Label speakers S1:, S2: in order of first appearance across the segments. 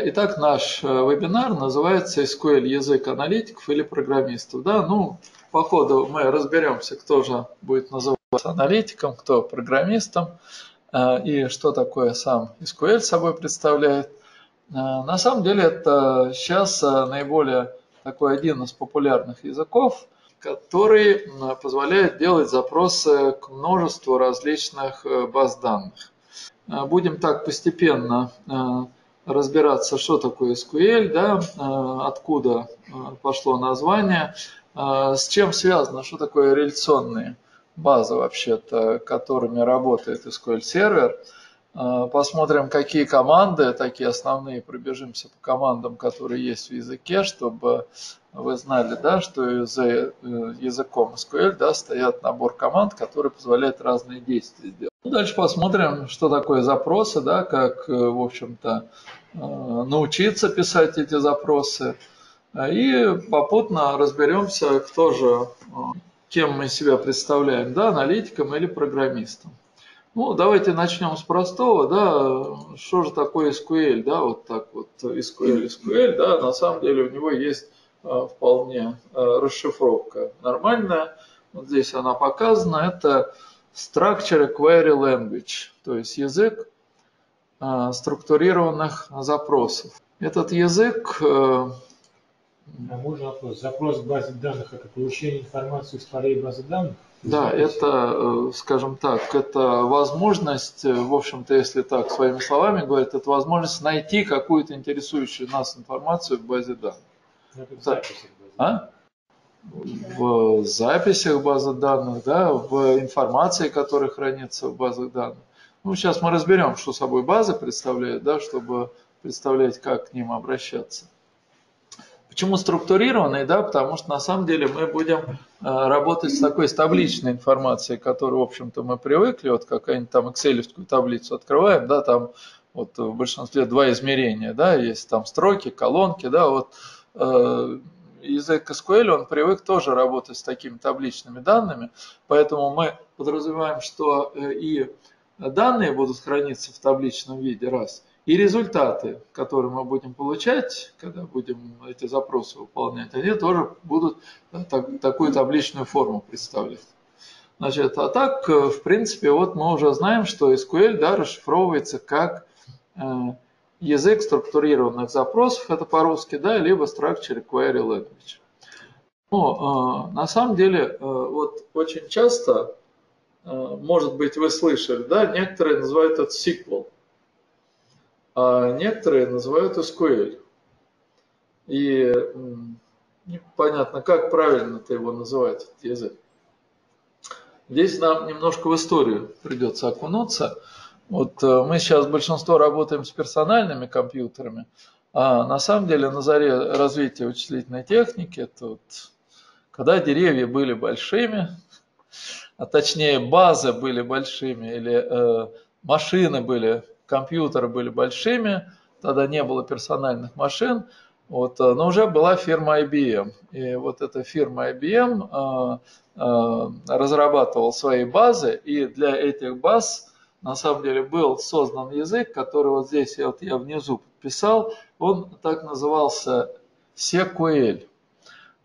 S1: Итак, наш э, вебинар называется SQL язык аналитиков или программистов. Да? Ну, по ходу мы разберемся, кто же будет называться аналитиком, кто программистом э, и что такое сам SQL собой представляет. Э, на самом деле это сейчас наиболее такой один из популярных языков, который позволяет делать запросы к множеству различных баз данных. Будем так постепенно разбираться, что такое SQL, да, э, откуда э, пошло название, э, с чем связано, что такое реляционные базы вообще-то, которыми работает SQL сервер. Посмотрим, какие команды, такие основные, пробежимся по командам, которые есть в языке, чтобы вы знали, да, что за языком SQL да, стоят набор команд, которые позволяют разные действия сделать. Ну, дальше посмотрим, что такое запросы, да, как, в общем-то, научиться писать эти запросы. И попутно разберемся, кто же, э, кем мы себя представляем, да, аналитиком или программистом. Ну, давайте начнем с простого, да, что же такое SQL, да, вот так вот, SQL, SQL, да, на самом деле у него есть э, вполне расшифровка нормальная, вот здесь она показана, это Structure Query Language, то есть язык Э, структурированных запросов. Этот язык... Э,
S2: а можно вопрос? Запрос в базе данных – это получение информации из полей базы данных?
S1: Да, это, э, скажем так, это возможность, в общем-то, если так своими словами говорить, это возможность найти какую-то интересующую нас информацию в базе данных.
S2: Ну, это в записях
S1: базы а? В записях базы данных, да, в информации, которая хранится в базах данных. Ну, сейчас мы разберем, что собой базы представляют, да, чтобы представлять, как к ним обращаться. Почему структурированные? Да, потому что на самом деле мы будем э, работать с такой с табличной информацией, которую, в общем-то, мы привыкли, вот какая-нибудь там excel таблицу открываем, да, там вот в большинстве два измерения, да, есть там строки, колонки, да, вот э, язык SQL, он привык тоже работать с такими табличными данными, поэтому мы подразумеваем, что э, и данные будут храниться в табличном виде, раз, и результаты, которые мы будем получать, когда будем эти запросы выполнять, они тоже будут так, такую табличную форму представлять. Значит, а так, в принципе, вот мы уже знаем, что SQL да, расшифровывается как э, язык структурированных запросов, это по-русски, да, либо Structure Query Language. Но э, на самом деле, э, вот очень часто Э, может быть, вы слышали, да, некоторые называют это SQL, а некоторые называют SQL. И непонятно, как правильно-то его называть, этот язык. Здесь нам немножко в историю придется окунуться. Вот э, мы сейчас большинство работаем с персональными компьютерами, а на самом деле на заре развития вычислительной техники, это вот, когда деревья были большими, а точнее базы были большими или э, машины были, компьютеры были большими, тогда не было персональных машин, вот, э, но уже была фирма IBM. И вот эта фирма IBM э, э, разрабатывала свои базы, и для этих баз на самом деле был создан язык, который вот здесь вот я внизу подписал, он так назывался SQL.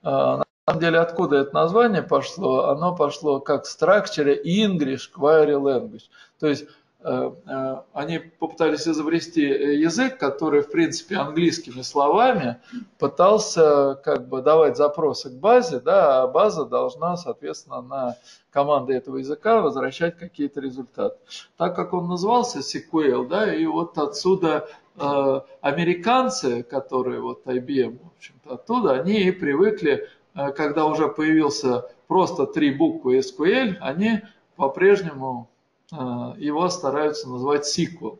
S1: Э, самом деле, откуда это название пошло? Оно пошло как structure English Query Language. То есть э, э, они попытались изобрести язык, который, в принципе, английскими словами пытался как бы давать запросы к базе, да, а база должна, соответственно, на команды этого языка возвращать какие-то результаты. Так как он назывался SQL, да, и вот отсюда э, американцы, которые вот IBM, в общем-то, оттуда, они и привыкли Э, когда уже появился просто три буквы SQL, они по-прежнему э, его стараются называть SQL.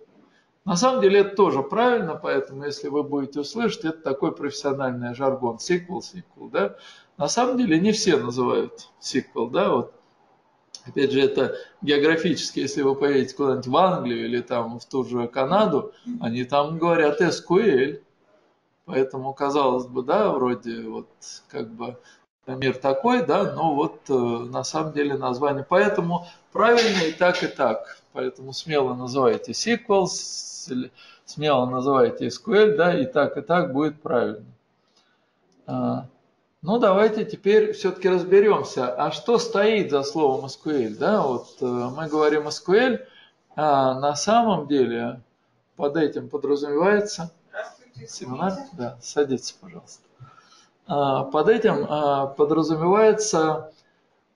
S1: На самом деле это тоже правильно, поэтому если вы будете услышать, это такой профессиональный жаргон SQL, SQL, да. На самом деле не все называют SQL, да, вот. Опять же, это географически, если вы поедете куда-нибудь в Англию или там в ту же Канаду, они там говорят SQL, Поэтому, казалось бы, да, вроде вот как бы мир такой, да, но вот э, на самом деле название. Поэтому правильно и так, и так. Поэтому смело называйте sequel, смело называйте SQL, да, и так, и так будет правильно. А, ну, давайте теперь все-таки разберемся, а что стоит за словом SQL, да, вот э, мы говорим SQL, а на самом деле под этим подразумевается... Семинар? Да, садитесь, пожалуйста. А, под этим а, подразумевается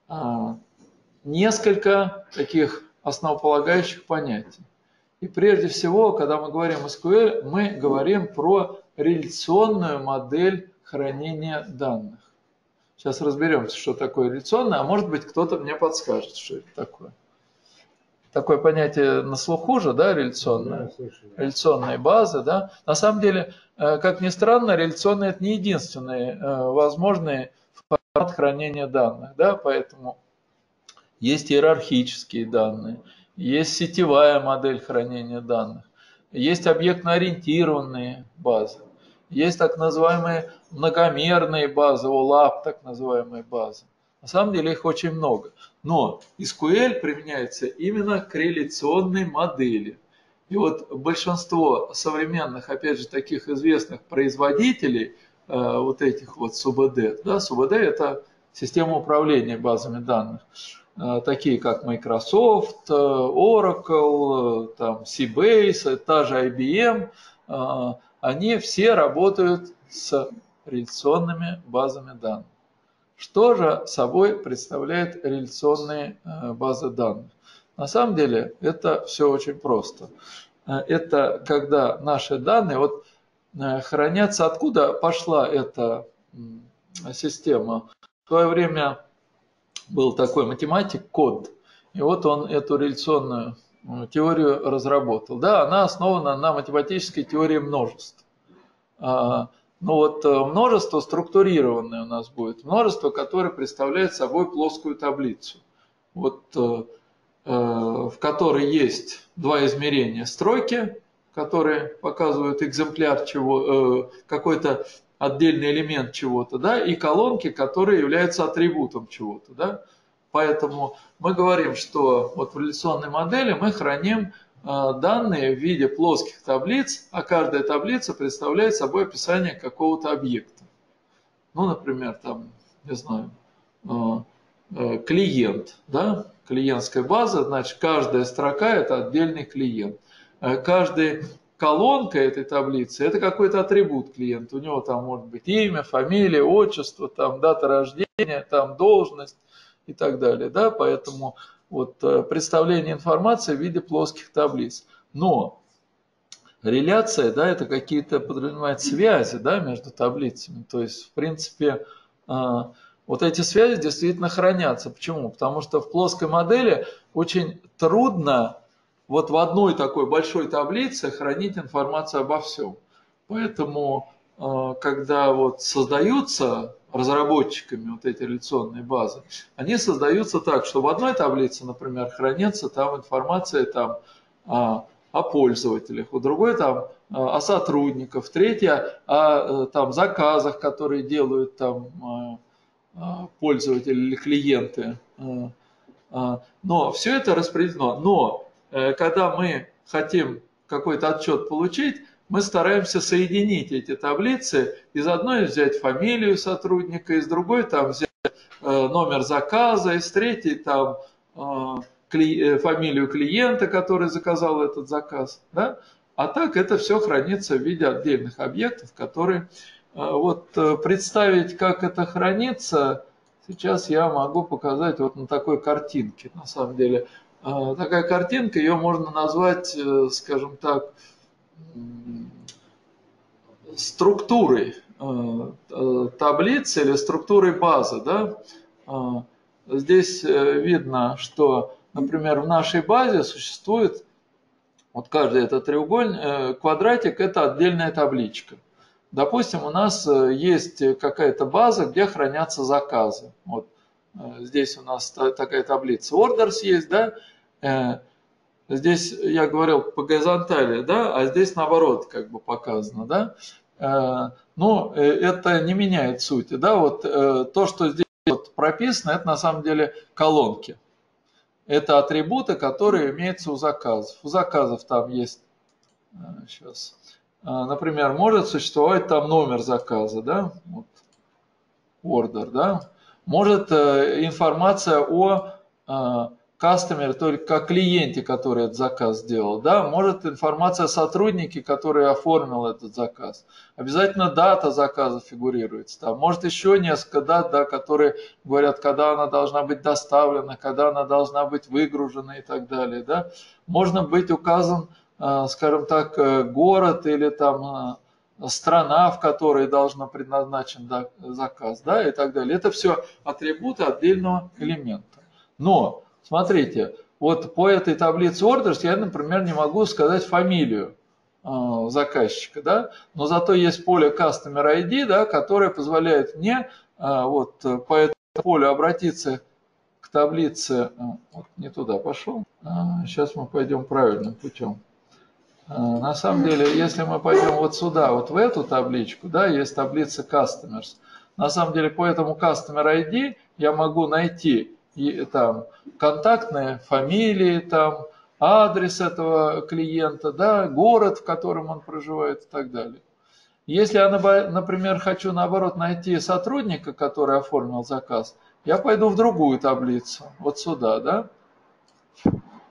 S1: а, несколько таких основополагающих понятий. И прежде всего, когда мы говорим SQL, мы говорим про реляционную модель хранения данных. Сейчас разберемся, что такое реляционное, а может быть кто-то мне подскажет, что это такое. Такое понятие на слуху же, да, реляционная, реляционные базы, да. На самом деле, э, как ни странно, реляционные это не единственный э, возможный формат хранения данных, да, поэтому есть иерархические данные, есть сетевая модель хранения данных, есть объектно-ориентированные базы, есть так называемые многомерные базы, OLAP так называемые базы. На самом деле их очень много. Но SQL применяется именно к реляционной модели. И вот большинство современных, опять же, таких известных производителей э, вот этих вот СУБД, да, СУБД это система управления базами данных, Э, такие как Microsoft, э, Oracle, там, Seabase, та же IBM, они все работают с реляционными базами данных. Что же собой представляет реляционные базы данных? На самом деле это все очень просто. Это когда наши данные вот, хранятся, откуда пошла эта система. В свое время был такой математик Код, и вот он эту реляционную э, теорию разработал. Да, она основана на математической теории множеств. Ну вот э, множество структурированное у нас будет, множество, которое представляет собой плоскую таблицу, вот, э, в которой есть два измерения стройки, которые показывают экземпляр чего, какой-то отдельный элемент чего-то, да, и колонки, которые являются атрибутом чего-то, да. Поэтому мы говорим, что вот в реляционной модели мы храним э, данные в виде плоских таблиц, а каждая таблица представляет собой описание какого-то объекта. Ну, например, там, не знаю, э, э, клиент, да, клиентская база, значит, каждая строка – это отдельный клиент. Каждый колонка этой таблицы – это какой-то атрибут клиента. У него там может быть имя, фамилия, отчество, там дата рождения, там должность и так далее. Да? Поэтому вот э, представление информации в виде плоских таблиц. Но реляция, да, это какие-то подразумевает связи, да, между таблицами. То есть, в принципе, э, вот эти связи действительно хранятся. Почему? Потому что в плоской модели очень трудно вот в одной такой большой таблице хранить информацию обо всем. Поэтому, э, когда вот создаются разработчиками вот эти реляционные базы, они создаются так, что в одной таблице, например, хранится там информация там, о, о пользователях, у другой там э, о сотрудниках, третья о э, там, заказах, которые делают там пользователи или клиенты. Но все это распределено. Но Э, когда мы хотим какой-то отчет получить, мы стараемся соединить эти таблицы, из одной взять фамилию сотрудника, из другой там взять э, номер заказа, из третьей там э, фамилию клиента, который заказал этот заказ. Да? А так это все хранится в виде отдельных объектов, которые вот представить, как это хранится, сейчас я могу показать вот на такой картинке. На самом деле такая картинка, ее можно назвать, э, скажем так, структурой э, э, таблицы или структурой базы. Да? А, здесь видно, что, например, в нашей базе существует, вот каждый этот треугольник, квадратик – это отдельная табличка. Допустим, у нас есть какая-то база, где хранятся заказы. Вот Э, здесь у нас такая таблица orders есть, да, э, здесь я говорил по горизонтали, да, а здесь наоборот как бы показано, да, э, но это не меняет сути, да, вот то, что здесь вот прописано, это на самом деле колонки. Это атрибуты, которые имеются у заказов. У заказов там есть Сейчас. Например, может существовать там номер заказа, да, вот, order, да, может информация о кастомер, только о клиенте, который этот заказ сделал, да, может информация о сотруднике, который оформил этот заказ. Обязательно дата заказа фигурируется там. Может еще несколько дат, да, которые говорят, когда она должна быть доставлена, когда она должна быть выгружена и так далее, да. Можно быть указан, э, скажем так, э, город или там э, страна, в которой должен предназначен заказ, да, и так далее. Это все атрибуты отдельного элемента. Но Смотрите, вот по этой таблице orders я, например, не могу сказать фамилию э, заказчика, да, но зато есть поле Customer ID, да, которое позволяет мне э, вот по этому полю обратиться к таблице, э, вот не туда пошел, сейчас мы пойдем правильным путем. На самом деле, если мы пойдем вот сюда, вот в эту табличку, да, есть таблица Customers. На самом деле, по этому Customer ID я могу найти там, контактные фамилии, там, адрес этого клиента, да, город, в котором он проживает и так далее. Если я, например, хочу, наоборот, найти сотрудника, который оформил заказ, я пойду в другую таблицу, вот сюда, да.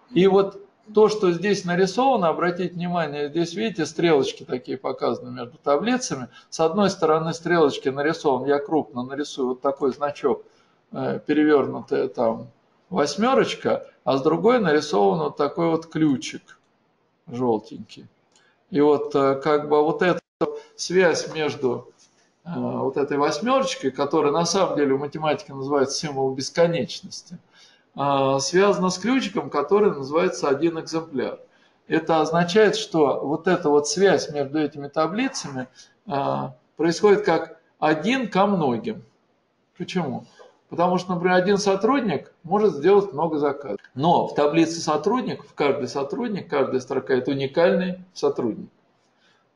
S1: И вот то, что здесь нарисовано, обратите внимание, здесь, видите, стрелочки такие показаны между таблицами. С одной стороны стрелочки нарисован, я крупно нарисую вот такой значок – перевернутая там восьмерочка, а с другой нарисован вот такой вот ключик желтенький. И вот э, как бы вот эта связь между э, вот этой восьмерочкой, которая на самом деле у математики называется символ бесконечности, связана с ключиком, который называется один экземпляр. Это означает, что вот эта вот связь между этими таблицами происходит как один ко многим. Почему? Потому что, например, один сотрудник может сделать много заказов. Но в таблице сотрудников каждый сотрудник, каждая строка – это уникальный сотрудник.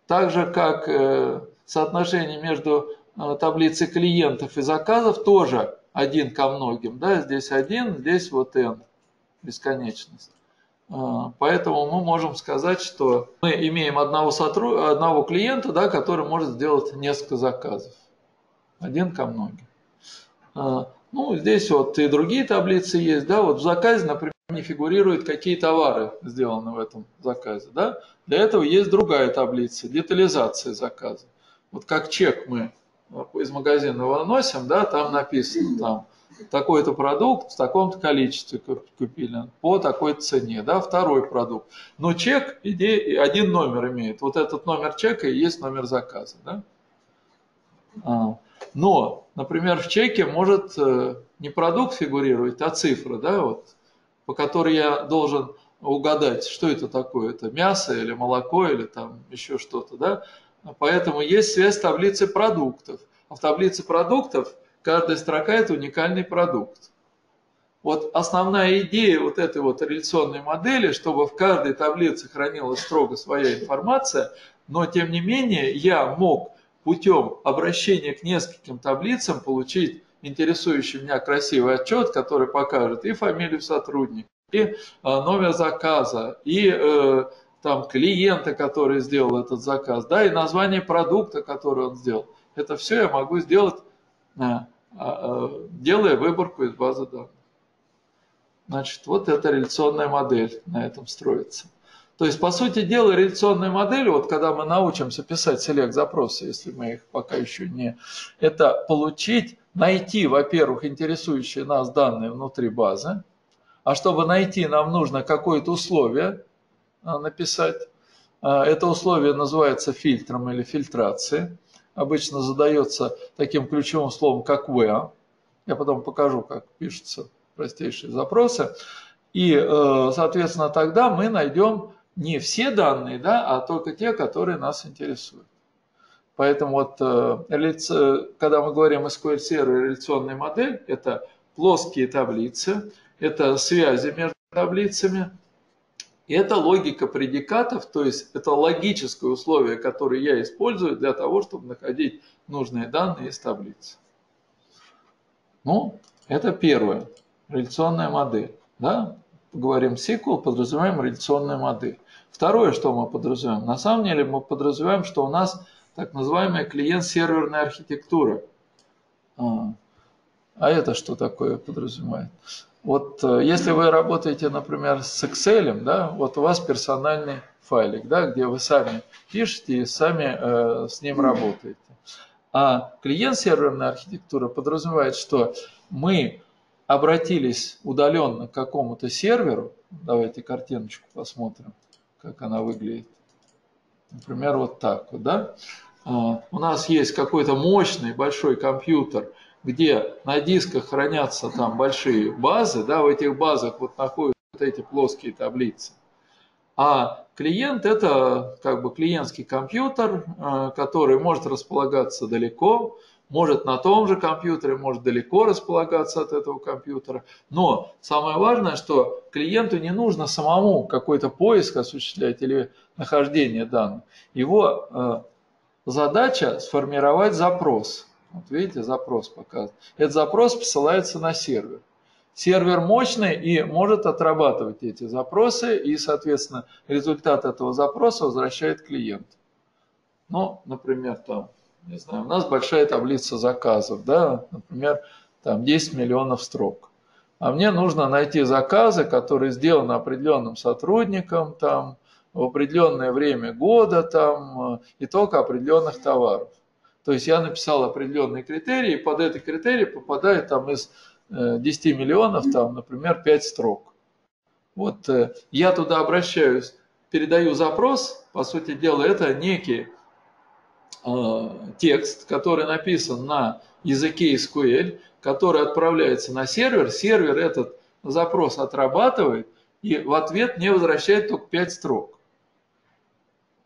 S1: Так же, как э, соотношение между э, таблицей клиентов и заказов тоже один ко многим. Да? Здесь один, здесь вот n, бесконечность. Э, поэтому мы можем сказать, что мы имеем одного, сотруд... одного клиента, да, который может сделать несколько заказов. Один ко многим. Ну, здесь вот и другие таблицы есть, да, вот в заказе, например, не фигурируют, какие товары сделаны в этом заказе, да. Для этого есть другая таблица, детализация заказа. Вот как чек мы из магазина выносим, да, там написано, там, такой-то продукт в таком-то количестве купили, по такой цене, да, второй продукт. Но чек иде, один номер имеет. Вот этот номер чека и есть номер заказа, да. А. Но, например, в чеке может э, не продукт фигурировать, а цифра, да, вот, по которой я должен угадать, что это такое, это мясо или молоко или там еще что-то, да. Поэтому есть связь с таблицей продуктов. А в таблице продуктов каждая строка – это уникальный продукт. Вот основная идея вот этой вот реляционной модели, чтобы в каждой таблице хранилась строго своя информация, но тем не менее я мог путем обращения к нескольким таблицам получить интересующий меня красивый отчет, который покажет и фамилию сотрудника, и э, номер заказа, и э, там клиента, который сделал этот заказ, да, и название продукта, который он сделал. Это все я могу сделать, э, делая выборку из базы данных. Значит, вот эта реляционная модель на этом строится. То есть, по сути дела, реляционная модель, вот когда мы научимся писать селект-запросы, если мы их пока еще не... Это получить, найти, во-первых, интересующие нас данные внутри базы, а чтобы найти, нам нужно какое-то условие а, написать. А, это условие называется фильтром или фильтрацией. Обычно задается таким ключевым словом, как where. Я потом покажу, как пишутся простейшие запросы. И, э, соответственно, тогда мы найдем не все данные, да, а только те, которые нас интересуют. Поэтому вот, э, когда мы говорим SQL Server реляционная модель, это плоские таблицы, это связи между таблицами, и это логика предикатов, то есть это логическое условие, которое я использую для того, чтобы находить нужные данные из таблицы. Ну, это первое, реляционная модель. Да? Говорим SQL, подразумеваем реляционную модель. Второе, что мы подразумеваем. На самом деле мы подразумеваем, что у нас так называемая клиент-серверная архитектура. А, а это что такое подразумевает? Вот э, если вы работаете, например, с Excel, да, вот у вас персональный файлик, да, где вы сами пишете и сами э, с ним работаете. А клиент-серверная архитектура подразумевает, что мы обратились удаленно к какому-то серверу, давайте картиночку посмотрим, как она выглядит. Например, вот так вот, да? А, у нас есть какой-то мощный большой компьютер, где на дисках хранятся там большие базы, да, в этих базах вот находятся вот эти плоские таблицы. А клиент это как бы клиентский компьютер, э, который может располагаться далеко, может на том же компьютере, может далеко располагаться от этого компьютера. Но самое важное, что клиенту не нужно самому какой-то поиск осуществлять или нахождение данных. Его э, задача сформировать запрос. Вот видите, запрос показывает. Этот запрос посылается на сервер. Сервер мощный и может отрабатывать эти запросы, и, соответственно, результат этого запроса возвращает клиент. Ну, например, там, не знаю, у нас большая таблица заказов, да, например, там 10 миллионов строк. А мне нужно найти заказы, которые сделаны определенным сотрудником, там, в определенное время года, там, и только определенных товаров. То есть я написал определенные критерии, и под эти критерии попадает там из 10 э, миллионов, там, например, 5 строк. Вот э, я туда обращаюсь, передаю запрос, по сути дела, это некий э, текст, который написан на языке SQL, который отправляется на сервер, сервер этот запрос отрабатывает и в ответ мне возвращает только 5 строк.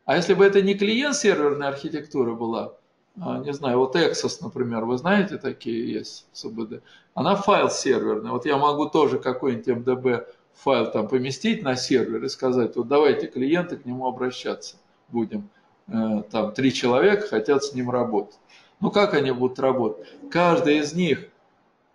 S1: А если бы это не клиент серверной архитектуры была, а, не знаю, вот Exos, например, вы знаете, такие есть СУБД. Она файл серверный. Вот я могу тоже какой-нибудь MDB файл там поместить на сервер и сказать, вот давайте клиенты к нему обращаться будем. Э, там три человека хотят с ним работать. Ну как они будут работать? Каждый из них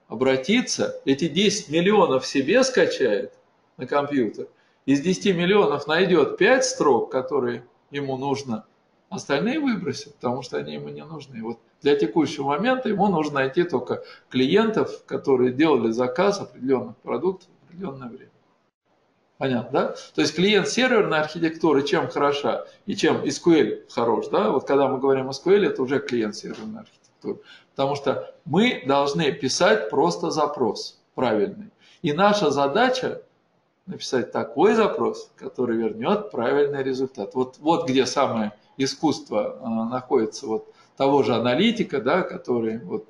S1: обратится, эти 10 миллионов себе скачает на компьютер, из 10 миллионов найдет 5 строк, которые ему нужно Остальные выбросит, потому что они ему не нужны. Вот для текущего момента ему нужно найти только клиентов, которые делали заказ определенных продуктов в определенное время. Понятно, да? То есть клиент серверной архитектуры чем хороша и чем SQL хорош, да? Вот когда мы говорим SQL, это уже клиент серверной архитектуры. Потому что мы должны писать просто запрос правильный. И наша задача написать такой запрос, который вернет правильный результат. Вот, вот где самое искусство а, находится вот того же аналитика, да, который вот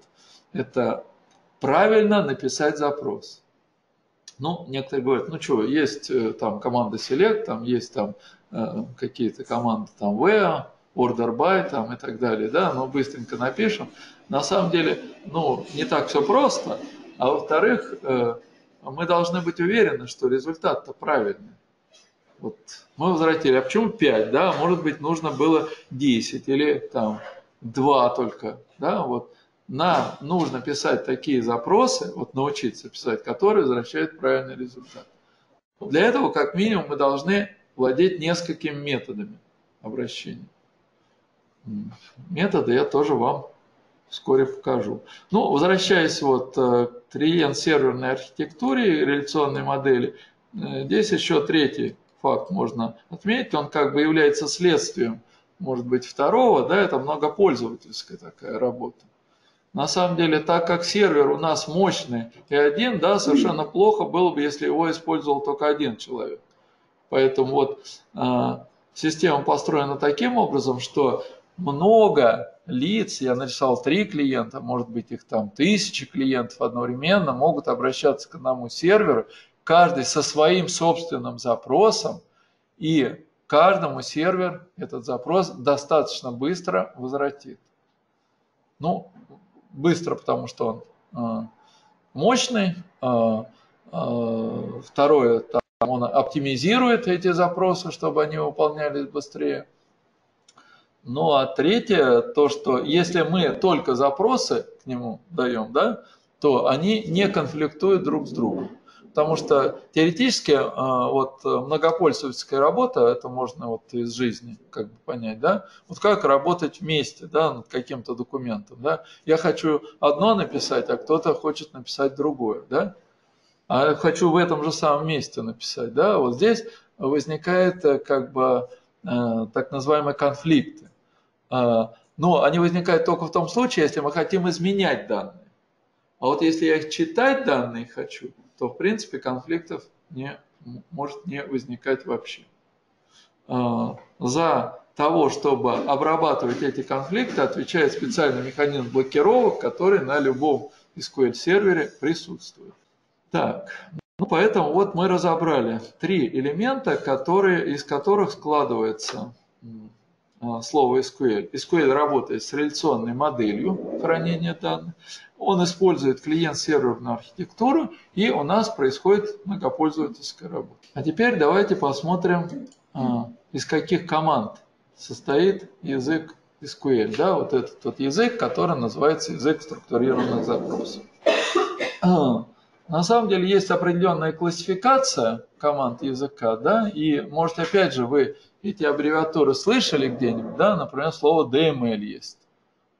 S1: это правильно написать запрос. Ну, некоторые говорят, ну что, есть э, там команда Select, там есть там э, какие-то команды там where, order by там и так далее, да, но быстренько напишем. На самом деле, ну, не так все просто, а во-вторых, э, мы должны быть уверены, что результат-то правильный. Вот мы возвратили. А почему 5? Да? Может быть, нужно было 10 или там 2 только. Да? Вот нам нужно писать такие запросы, вот научиться писать, которые возвращают правильный результат. Для этого, как минимум, мы должны владеть несколькими методами обращения. Методы я тоже вам вскоре покажу. Ну, возвращаясь вот э, к клиент-серверной архитектуре реляционной модели, э, здесь еще третий факт можно отметить, он как бы является следствием, может быть, второго, да, это многопользовательская такая работа. На самом деле, так как сервер у нас мощный и один, да, совершенно плохо было бы, если его использовал только один человек. Поэтому вот э, система построена таким образом, что много лиц, я нарисовал три клиента, может быть их там тысячи клиентов одновременно могут обращаться к одному серверу каждый со своим собственным запросом, и каждому сервер этот запрос достаточно быстро возвратит. Ну, быстро, потому что он э, мощный. Э, э, второе, там, он оптимизирует эти запросы, чтобы они выполнялись быстрее. Ну а третье, то, что если мы только запросы к нему даем, да, то они не конфликтуют друг с другом. Потому что теоретически вот многопользовательская работа, это можно вот из жизни как бы понять, да, вот как работать вместе, да, над каким-то документом, да. Я хочу одно написать, а кто-то хочет написать другое, да. А хочу в этом же самом месте написать, да. Вот здесь возникает как бы так называемые конфликты. Но они возникают только в том случае, если мы хотим изменять данные. А вот если я читать данные хочу, то в принципе конфликтов не, может не возникать вообще. А, за того, чтобы обрабатывать эти конфликты, отвечает специальный механизм блокировок, который на любом SQL сервере присутствует. Так, ну поэтому вот мы разобрали три элемента, которые, из которых складывается а, слово SQL. SQL работает с реляционной моделью хранения данных. Он использует клиент-серверную архитектуру, и у нас происходит многопользовательская работа. А теперь давайте посмотрим, а, из каких команд состоит язык SQL. Да, вот этот тот язык, который называется язык структурированных запросов. А, на самом деле есть определенная классификация команд языка, да, и может опять же вы эти аббревиатуры слышали где-нибудь, да, например, слово DML есть.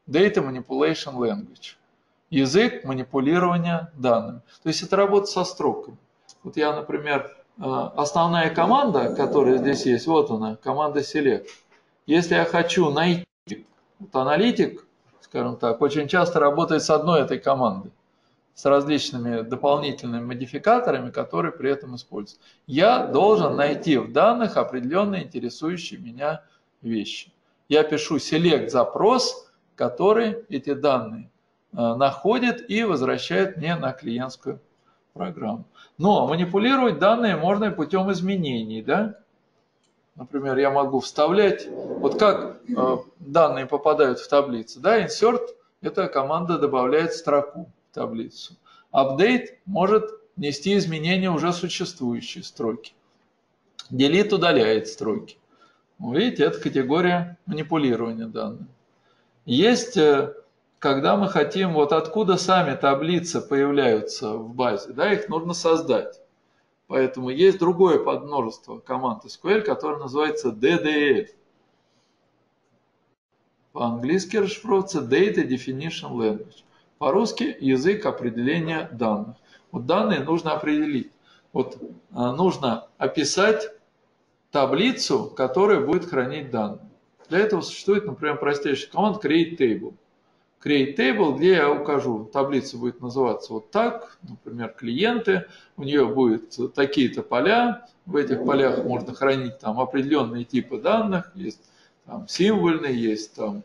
S1: Data Manipulation Language. Язык манипулирования данными. То есть это работа со строками. Вот я, например, э, основная команда, которая здесь есть, вот она, команда Select. Если я хочу найти, вот аналитик, скажем так, очень часто работает с одной этой командой с различными дополнительными модификаторами, которые при этом используются. Я должен найти в данных определенные интересующие меня вещи. Я пишу select запрос, который эти данные находит и возвращает мне на клиентскую программу. Но манипулировать данные можно и путем изменений. Да? Например, я могу вставлять, вот как э, данные попадают в таблицу. Да? Insert – это команда добавляет строку таблицу. Update может нести изменения уже существующей строки. Delete удаляет строки. Видите, это категория манипулирования данными. Есть, э, когда мы хотим, вот откуда сами таблицы появляются в базе, да, их нужно создать. Поэтому есть другое подмножество команд SQL, которое называется DDL. По-английски расшифровывается Data Definition Language. По-русски язык определения данных. Вот данные нужно определить. Вот а, нужно описать таблицу, которая будет хранить данные. Для этого существует, например, простейшая команда create table. Create table, где я укажу, таблица будет называться вот так, например, клиенты, у нее будут такие-то поля, в этих полях можно хранить там определенные типы данных, есть там символьные, есть там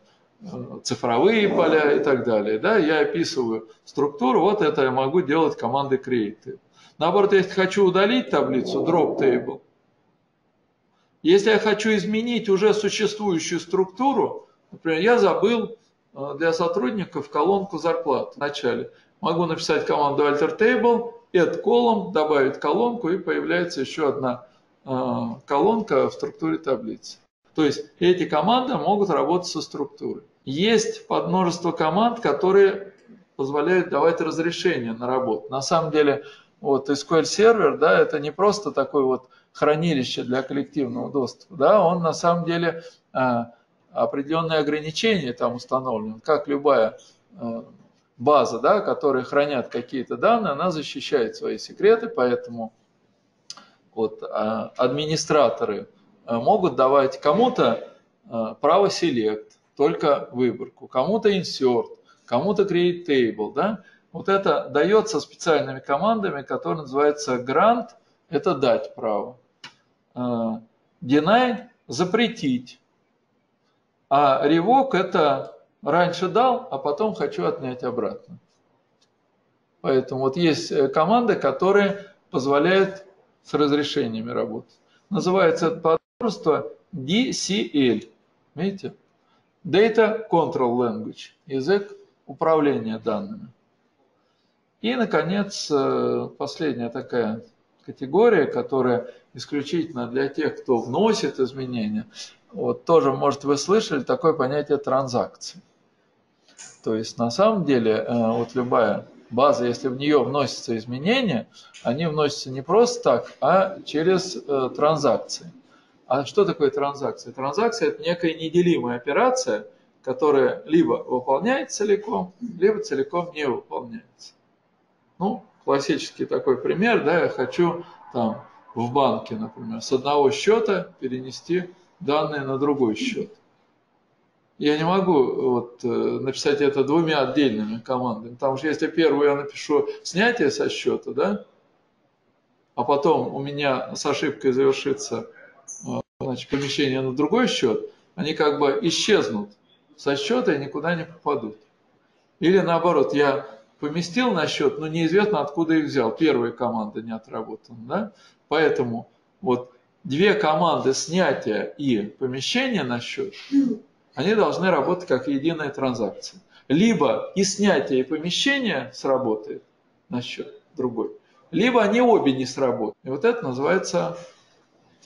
S1: цифровые поля и так далее. Да? Я описываю структуру, вот это я могу делать командой create. Наоборот, если хочу удалить таблицу, drop table. Если я хочу изменить уже существующую структуру, например, я забыл э, для сотрудников колонку зарплат в начале. Могу написать команду alter table, add column, добавить колонку, и появляется еще одна э, колонка в структуре таблицы. То есть эти команды могут работать со структурой. Есть подмножество команд, которые позволяют давать разрешение на работу. На самом деле, вот SQL сервер, да, это не просто такой вот хранилище для коллективного доступа, да, он на самом деле а, определенные ограничения там установлены, как любая а, база, да, которая хранят какие-то данные, она защищает свои секреты, поэтому вот а, администраторы а, могут давать кому-то право select, только выборку, кому-то insert, кому-то create table, да? Вот это дается специальными командами, которые называются grant, это дать право. Deny – запретить. А revoke – это раньше дал, а потом хочу отнять обратно. Поэтому вот есть э, команды, которые позволяют с разрешениями работать. Называется это подробство DCL. Видите? Data Control Language – язык управления данными. И, наконец, э, последняя такая категория, которая исключительно для тех, кто вносит изменения. Вот тоже, может, вы слышали такое понятие транзакции. То есть, на самом деле, э, вот любая база, если в нее вносятся изменения, они вносятся не просто так, а через э, транзакции. А что такое транзакция? Транзакция – это некая неделимая операция, которая либо выполняется целиком, либо целиком не выполняется. Ну, классический такой пример, да, я хочу там в банке, например, с одного счета перенести данные на другой счет. Я не могу вот, э, написать это двумя отдельными командами, потому что если первую я напишу снятие со счета, да, а потом у меня с ошибкой завершится э, значит, помещение на другой счет, они как бы исчезнут со счета и никуда не попадут. Или наоборот, я поместил на счет, но неизвестно откуда их взял. Первая команда не отработана. Да? Поэтому вот две команды снятия и помещения на счет, они должны работать как единая транзакция. Либо и снятие, и помещение сработает на счет другой, либо они обе не сработают. И вот это называется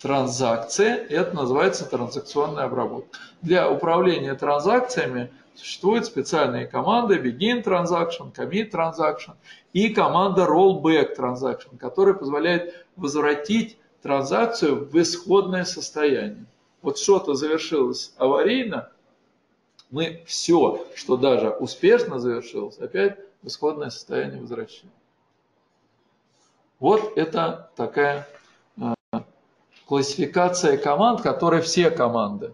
S1: транзакция, это называется транзакционная обработка. Для управления транзакциями существуют специальные команды begin transaction, commit transaction и команда rollback transaction, которая позволяет возвратить транзакцию в исходное состояние. Вот что-то завершилось аварийно, мы все, что даже успешно завершилось, опять в исходное состояние возвращаем. Вот это такая э, классификация команд, которые все команды.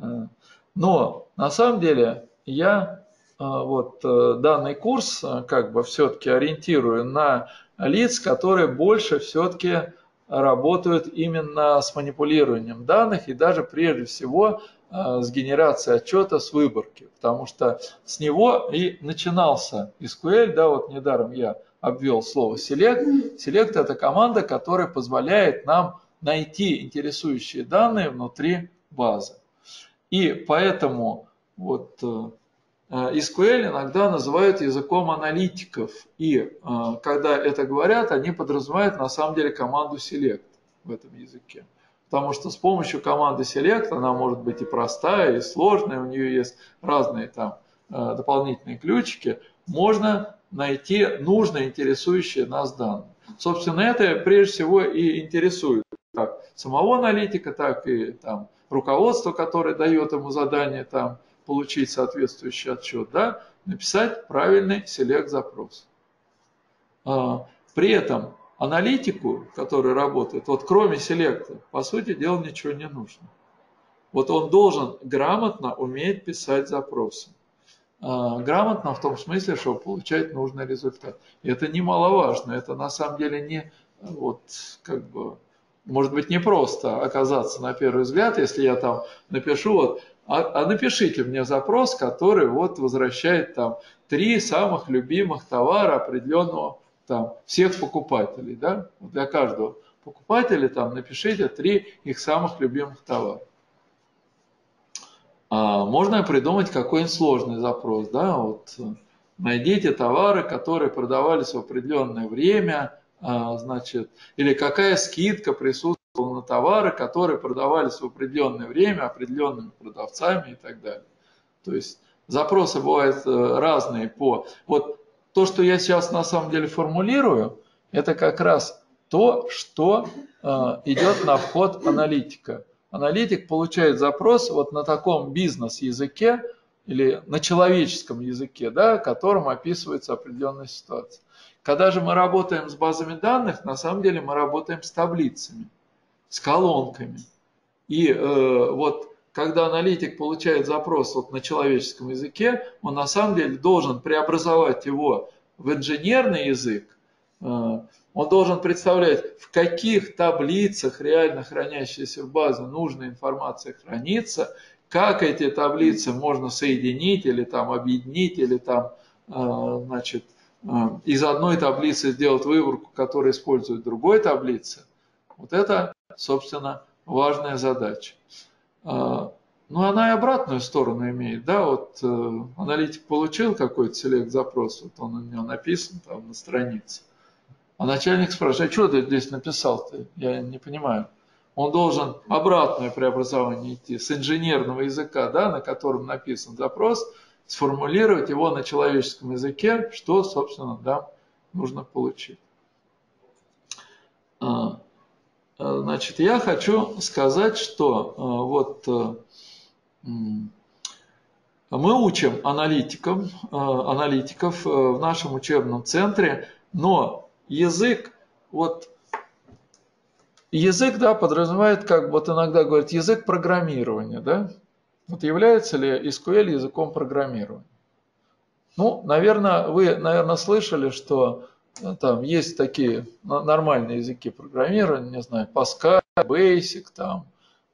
S1: Э, но на самом деле я э, вот данный курс как бы все-таки ориентирую на лиц, которые больше все-таки работают именно с манипулированием данных и даже прежде всего Э, с генерацией отчета с выборки, потому что с него и начинался SQL, да, вот недаром я обвел слово select. Select это команда, которая позволяет нам найти интересующие данные внутри базы. И поэтому вот э, SQL иногда называют языком аналитиков. И э, когда это говорят, они подразумевают на самом деле команду select в этом языке. Потому что с помощью команды Select она может быть и простая, и сложная, у нее есть разные там э, дополнительные ключики, можно найти нужные, интересующие нас данные. Собственно, это прежде всего и интересует как самого аналитика, так и там, руководство, которое дает ему задание там, получить соответствующий отчет, да, написать правильный селект-запрос. А, при этом аналитику, который работает, вот кроме селекта, по сути дела ничего не нужно. Вот он должен грамотно уметь писать запросы. А, грамотно в том смысле, что получать нужный результат. И это немаловажно. Это на самом деле не вот как бы может быть не просто оказаться на первый взгляд, если я там напишу вот, а, а напишите мне запрос, который вот возвращает там три самых любимых товара определенного там, всех покупателей, да, для каждого покупателя там напишите три их самых любимых товара. А можно придумать какой-нибудь сложный запрос, да, вот найдите товары, которые продавались в определенное время, а, значит, или какая скидка на товары, которые продавались в определенное время определенными продавцами и так далее. То есть запросы бывают э, разные по... Вот то, что я сейчас на самом деле формулирую, это как раз то, что э, идет на вход аналитика. Аналитик получает запрос вот на таком бизнес-языке или на человеческом языке, да, которым описывается определенная ситуация. Когда же мы работаем с базами данных, на самом деле мы работаем с таблицами, с колонками. И э, вот когда аналитик получает запрос вот на человеческом языке, он на самом деле должен преобразовать его в инженерный язык, э, он должен представлять, в каких таблицах реально хранящаяся в базе нужная информация хранится, как эти таблицы можно соединить или там объединить, или там, э, значит, э, из одной таблицы сделать выборку, которая использует другой таблицы. Вот это, собственно, важная задача. А, ну, она и обратную сторону имеет, да, вот э, аналитик получил какой-то селект запрос, вот он у него написан там на странице, а начальник спрашивает, а что ты здесь написал-то, я не понимаю. Он должен обратное преобразование идти с инженерного языка, да, на котором написан запрос, сформулировать его на человеческом языке, что, собственно, да, нужно получить. А, значит, я хочу сказать, что а, вот мы учим аналитикам, аналитиков в нашем учебном центре, но язык, вот язык, да, подразумевает, как вот иногда говорят, язык программирования, да? Вот является ли SQL языком программирования? Ну, наверное, вы, наверное, слышали, что э, там есть такие нормальные языки программирования, не знаю, Pascal, Basic, там,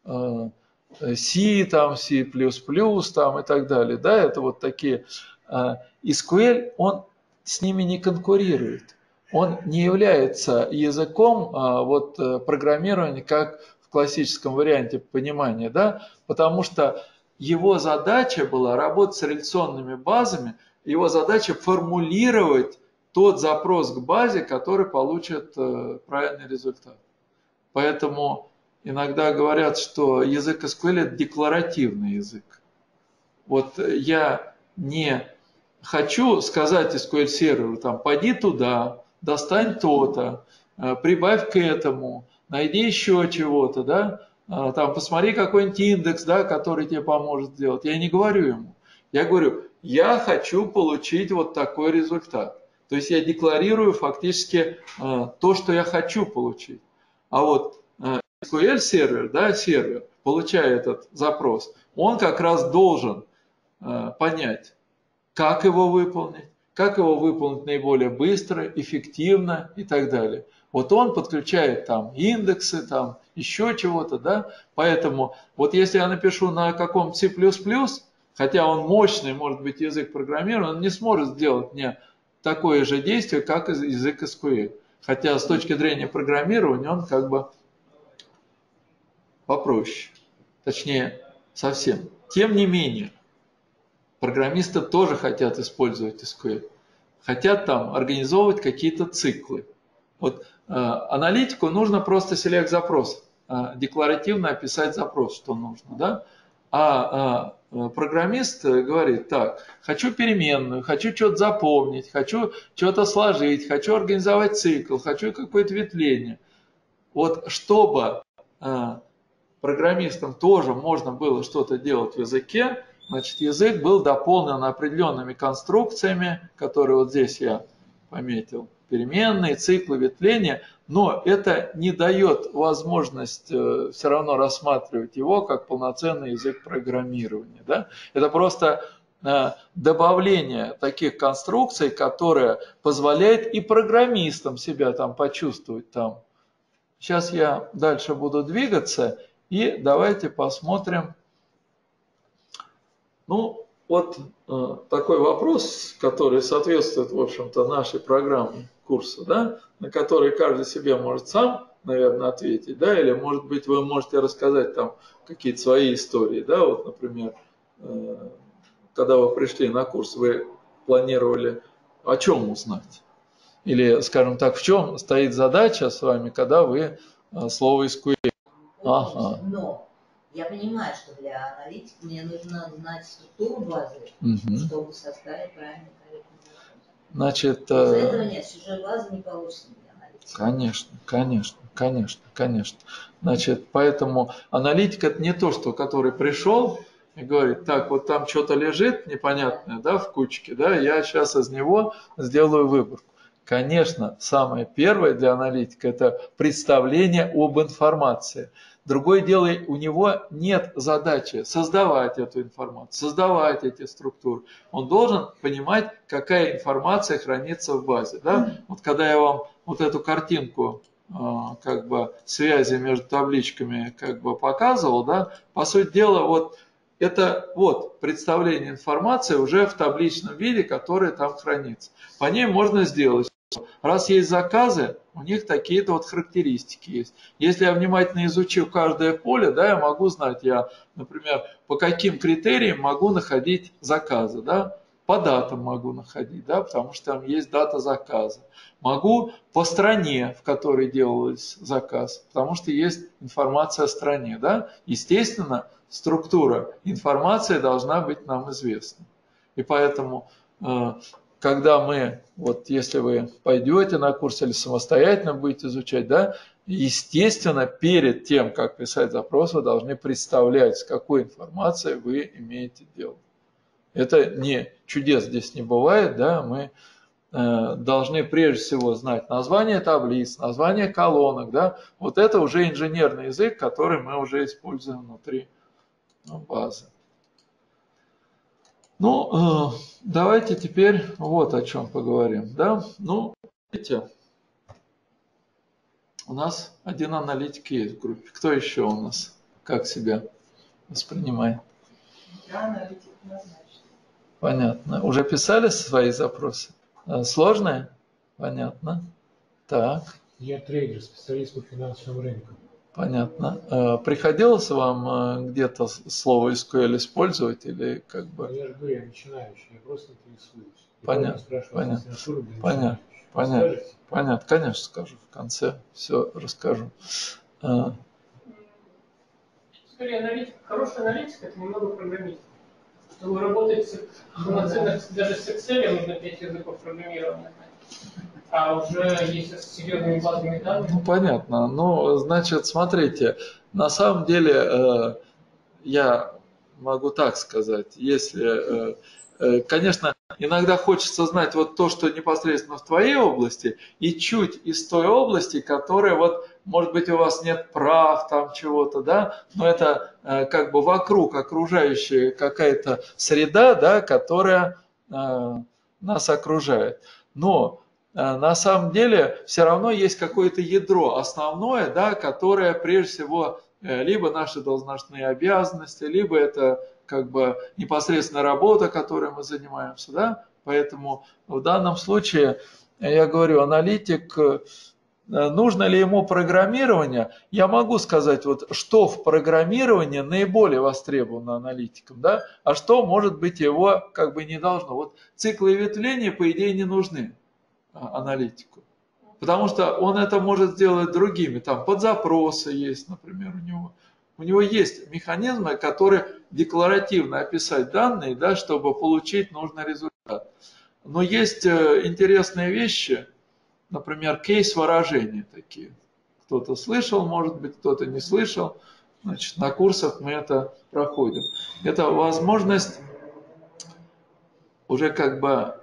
S1: э, C, там, C++, там и так далее. Да, это вот такие. Э, SQL, он с ними не конкурирует. Он не является языком вот, программирования, как в классическом варианте понимания, да, потому что его задача была работать с реляционными базами, его задача формулировать тот запрос к базе, который получит э, правильный результат. Поэтому иногда говорят, что язык SQL это декларативный язык. Вот я не хочу сказать SQL серверу, там, пойди туда, достань то-то, э, прибавь к этому, найди еще чего-то, да, а, там, посмотри какой-нибудь индекс, да, который тебе поможет сделать. Я не говорю ему. Я говорю, я хочу получить вот такой результат. То есть я декларирую фактически э, то, что я хочу получить. А вот э, SQL сервер, да, сервер, получая этот запрос, он как раз должен э, понять, как его выполнить, как его выполнить наиболее быстро, эффективно и так далее. Вот он подключает там индексы, там еще чего-то, да. Поэтому вот если я напишу на каком C++, хотя он мощный, может быть, язык программирования, он не сможет сделать мне такое же действие, как язык SQL. Хотя с точки зрения программирования он как бы попроще. Точнее, совсем. Тем не менее, программисты тоже хотят использовать SQL. Хотят там организовывать какие-то циклы. Вот э, аналитику нужно просто селект запрос, э, декларативно описать запрос, что нужно, да? А э, программист говорит, так, хочу переменную, хочу что-то запомнить, хочу что-то сложить, хочу организовать цикл, хочу какое-то ветвление. Вот чтобы программистам тоже можно было что-то делать в языке, значит, язык был дополнен определенными конструкциями, которые вот здесь я пометил переменные, циклы ветвления, но это не дает возможность э, все равно рассматривать его как полноценный язык программирования. Да? Это просто э, добавление таких конструкций, которые позволяет и программистам себя там почувствовать там. Сейчас я дальше буду двигаться, и давайте посмотрим. Ну, вот э, такой вопрос, который соответствует, в общем-то, нашей программе курса, да, на который каждый себе может сам, наверное, ответить, да, или, может быть, вы можете рассказать там какие-то свои истории, да, вот, например, э, когда вы пришли на курс, вы планировали о чем узнать? Или, скажем так, в чем стоит задача с вами, когда вы э, слово искуете?
S3: Ага. Но я понимаю, что для аналитики мне нужно знать структуру базы, угу. чтобы составить правильный
S1: Значит,
S3: э, нет, чужой базы не получится.
S1: Конечно, конечно, конечно, конечно. Значит, поэтому аналитик это не то, что который пришел и говорит, так, вот там что-то лежит непонятное, да, в кучке, да, я сейчас из него сделаю выборку. Конечно, самое первое для аналитика – это представление об информации. Другое дело, у него нет задачи создавать эту информацию, создавать эти структуры. Он должен понимать, какая информация хранится в базе. Да? Вот когда я вам вот эту картинку а, как бы связи между табличками как бы показывал, да, по сути дела, вот это вот представление информации уже в табличном виде, которая там хранится. По ней можно сделать Раз есть заказы, у них такие-то вот характеристики есть. Если я внимательно изучил каждое поле, да, я могу знать, я, например, по каким критериям могу находить заказы, да, по датам могу находить, да, потому что там есть дата заказа. Могу по стране, в которой делался заказ, потому что есть информация о стране, да. Естественно, структура информации должна быть нам известна. И поэтому, когда мы, вот если вы пойдете на курс или самостоятельно будете изучать, да, естественно, перед тем, как писать запрос, вы должны представлять, с какой информацией вы имеете дело. Это не чудес здесь не бывает, да, мы э, должны прежде всего знать название таблиц, название колонок, да, вот это уже инженерный язык, который мы уже используем внутри ну, базы. Ну, э, давайте теперь вот о чем поговорим, да, ну, видите, у нас один аналитик есть в группе, кто еще у нас, как себя воспринимает?
S4: Я аналитик однозначно.
S1: Понятно. Уже писали свои запросы? Э, сложные? Понятно. Так.
S2: Я трейдер, специалист по финансовым рынкам.
S1: Понятно. Э, приходилось вам э, где-то слово SQL использовать или как бы?
S2: Я же говорю, я начинающий, я просто интересуюсь.
S1: Понятно. Понятно. Понятно. Понятно. Понятно. Конечно, скажу в конце. Все расскажу.
S4: Скорее, аналитик, хороший аналитик – это немного программист. Чтобы работать полноценно, даже с Excel нужно 5 языков программирования а уже если с серьезными базами данных...
S1: Ну, понятно. Ну, значит, смотрите, на самом деле э, я могу так сказать, если, э, э, конечно, иногда хочется знать вот то, что непосредственно в твоей области, и чуть из той области, которая вот может быть, у вас нет прав, там чего-то, да, но это э, как бы вокруг окружающая какая-то среда, да, которая э, нас окружает. Но на самом деле все равно есть какое-то ядро основное, да, которое прежде всего э, либо наши должностные обязанности, либо это как бы непосредственно работа, которой мы занимаемся, да, поэтому в данном случае я говорю, аналитик Э, нужно ли ему программирование, я могу сказать, вот, что в программировании наиболее востребовано аналитиком, да, а что, может быть, его как бы не должно. Вот циклы ветвления, по идее, не нужны аналитику, потому что он это может сделать другими, там подзапросы есть, например, у него. У него есть механизмы, которые декларативно описать данные, да, чтобы получить нужный результат. Но есть э, интересные вещи – например, кейс-выражения такие. Кто-то слышал, может быть, кто-то не слышал. Значит, на курсах мы это проходим. Это возможность уже как бы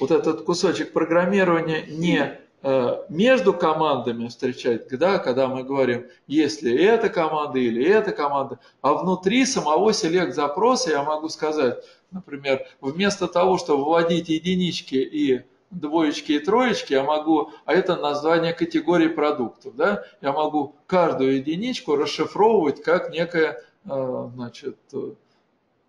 S1: вот этот кусочек программирования не э, между командами встречать, да, когда мы говорим, если эта команда или эта команда, а внутри самого селект-запроса я могу сказать, например, вместо того, чтобы вводить единички и двоечки и троечки, я могу, а это название категории продуктов, да, я могу каждую единичку расшифровывать как некое, э, значит, э,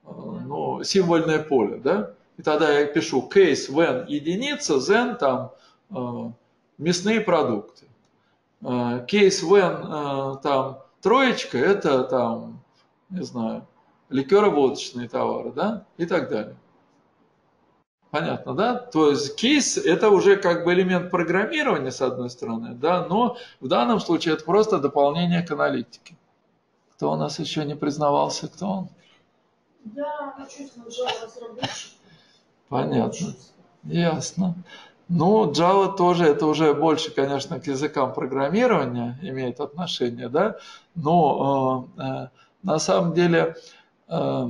S1: ну, символьное поле, да, и тогда я пишу case when единица, then там э, мясные продукты. Case when там троечка, это там, не знаю, ликероводочные товары, да, и так далее. Понятно, да? То есть кейс – это уже как бы элемент программирования, с одной стороны, да, но в данном случае это просто дополнение к аналитике. Кто у нас еще не признавался, кто он?
S4: Я учусь на Java разработчик.
S1: Понятно. Ясно. Ну, Java тоже, это уже больше, конечно, к языкам программирования имеет отношение, да, но э, э, на самом деле э,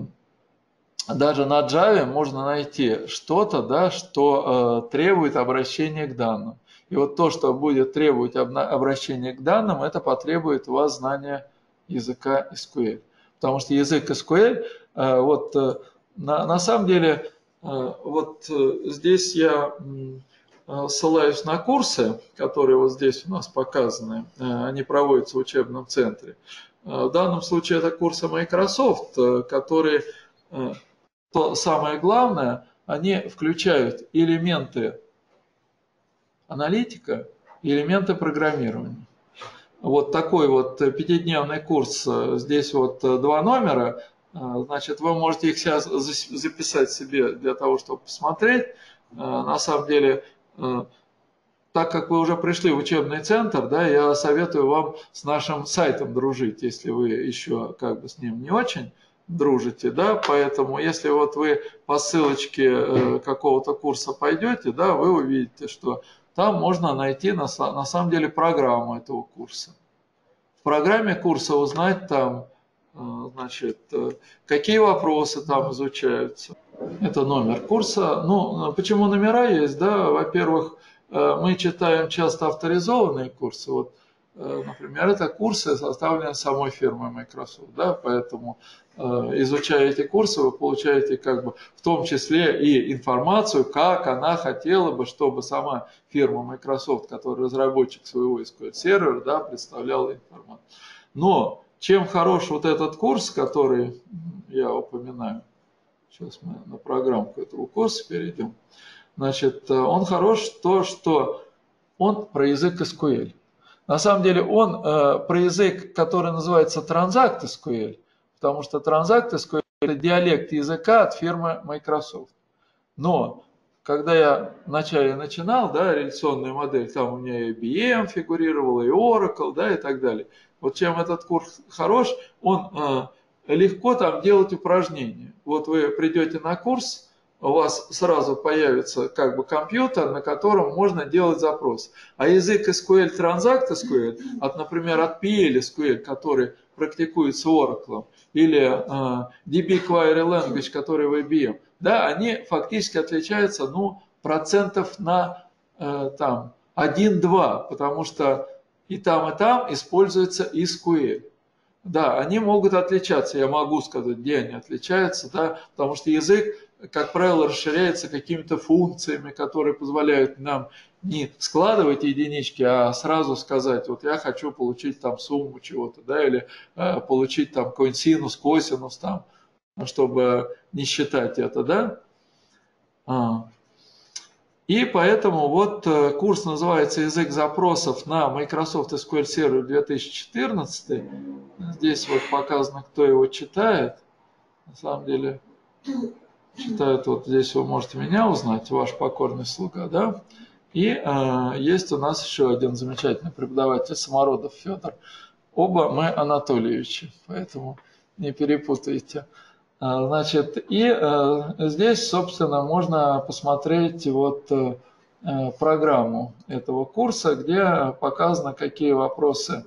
S1: даже на Java можно найти что-то, да, что э, требует обращения к данным. И вот то, что будет требовать обращения к данным, это потребует у вас знания языка SQL. Потому что язык SQL, э, вот э, на, на самом деле, вот э, здесь я э, ссылаюсь на курсы, которые вот здесь у нас показаны, э, они проводятся в учебном центре. В данном случае это курсы Microsoft, которые то самое главное, они включают элементы аналитика элементы программирования. Вот такой вот пятидневный курс, здесь вот два номера, значит, вы можете их сейчас записать себе для того, чтобы посмотреть. На самом деле, так как вы уже пришли в учебный центр, да, я советую вам с нашим сайтом дружить, если вы еще как бы с ним не очень дружите, да, поэтому если вот вы по ссылочке э, какого-то курса пойдете, да, вы увидите, что там можно найти на, на самом деле программу этого курса. В программе курса узнать там, значит, э, какие вопросы там изучаются. Это номер курса. Ну, почему номера есть, да, во-первых, мы читаем часто авторизованные курсы, вот Э, например, это курсы, составленные самой фирмой Microsoft, да, поэтому э, изучая эти курсы, вы получаете как бы в том числе и информацию, как она хотела бы, чтобы сама фирма Microsoft, которая разработчик своего SQL сервера, да, представляла информацию. Но чем хорош вот этот курс, который я упоминаю, сейчас мы на программку этого курса перейдем, значит, э, он хорош то, что он про язык SQL. На самом деле он э, про язык, который называется Transact SQL, потому что Transact SQL – это диалект языка от фирмы Microsoft. Но когда я вначале начинал, да, реляционную модель, там у меня и IBM фигурировал, и Oracle, да, и так далее. Вот чем этот курс хорош, он э, легко там делать упражнения. Вот вы придете на курс, у вас сразу появится как бы компьютер, на котором можно делать запрос. А язык SQL Transact SQL, от, например, от PL SQL, который практикуется Oracle, или э, DB Query Language, который в IBM, да, они фактически отличаются ну, процентов на э, там 1-2, потому что и там, и там используется SQL. Да, они могут отличаться, я могу сказать, где они отличаются, да, потому что язык как правило, расширяется какими-то функциями, которые позволяют нам не складывать единички, а сразу сказать, вот я хочу получить там сумму чего-то, да, или э, получить там какой-нибудь синус, косинус там, чтобы не считать это, да. А. И поэтому вот э, курс называется «Язык запросов на Microsoft SQL Server 2014». Здесь вот показано, кто его читает. На самом деле читают, вот здесь вы можете меня узнать, ваш покорный слуга, да? И э, есть у нас еще один замечательный преподаватель, Самородов Федор. Оба мы Анатольевичи, поэтому не перепутайте. А, значит, и э, здесь, собственно, можно посмотреть вот э, программу этого курса, где показано, какие вопросы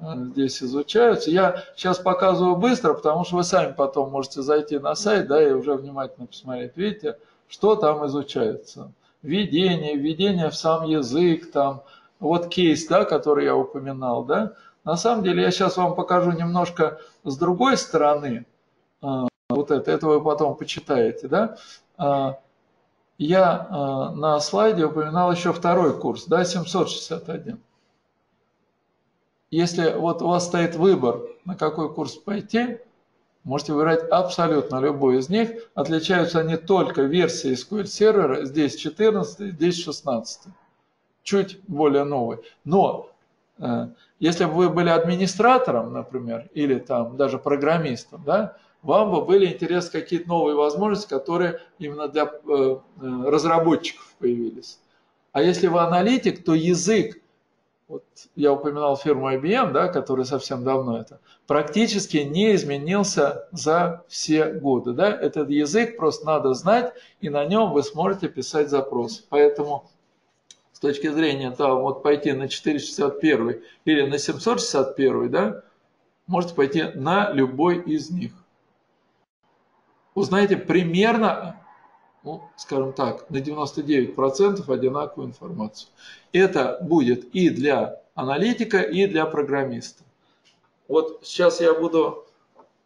S1: здесь изучаются. Я сейчас показываю быстро, потому что вы сами потом можете зайти на сайт, да, и уже внимательно посмотреть. Видите, что там изучается. Введение, введение в сам язык, там, вот кейс, да, который я упоминал, да. На самом деле я сейчас вам покажу немножко с другой стороны. Вот это, это вы потом почитаете, да. А, я а, на слайде упоминал еще второй курс, да, 761 если вот у вас стоит выбор, на какой курс пойти, можете выбрать абсолютно любой из них. Отличаются они только версии SQL сервера, здесь 14, здесь 16. Чуть более новый. Но э, если бы вы были администратором, например, или там даже программистом, да, вам бы были интересны какие-то новые возможности, которые именно для э, э, разработчиков появились. А если вы аналитик, то язык, вот я упоминал фирму IBM, да, которая совсем давно это, практически не изменился за все годы. Да? Этот язык просто надо знать, и на нем вы сможете писать запрос. Поэтому с точки зрения того, вот пойти на 461 или на 761, да, можете пойти на любой из них. Узнаете примерно ну, скажем так, на 99% одинаковую информацию. Это будет и для аналитика, и для программиста. Вот сейчас я буду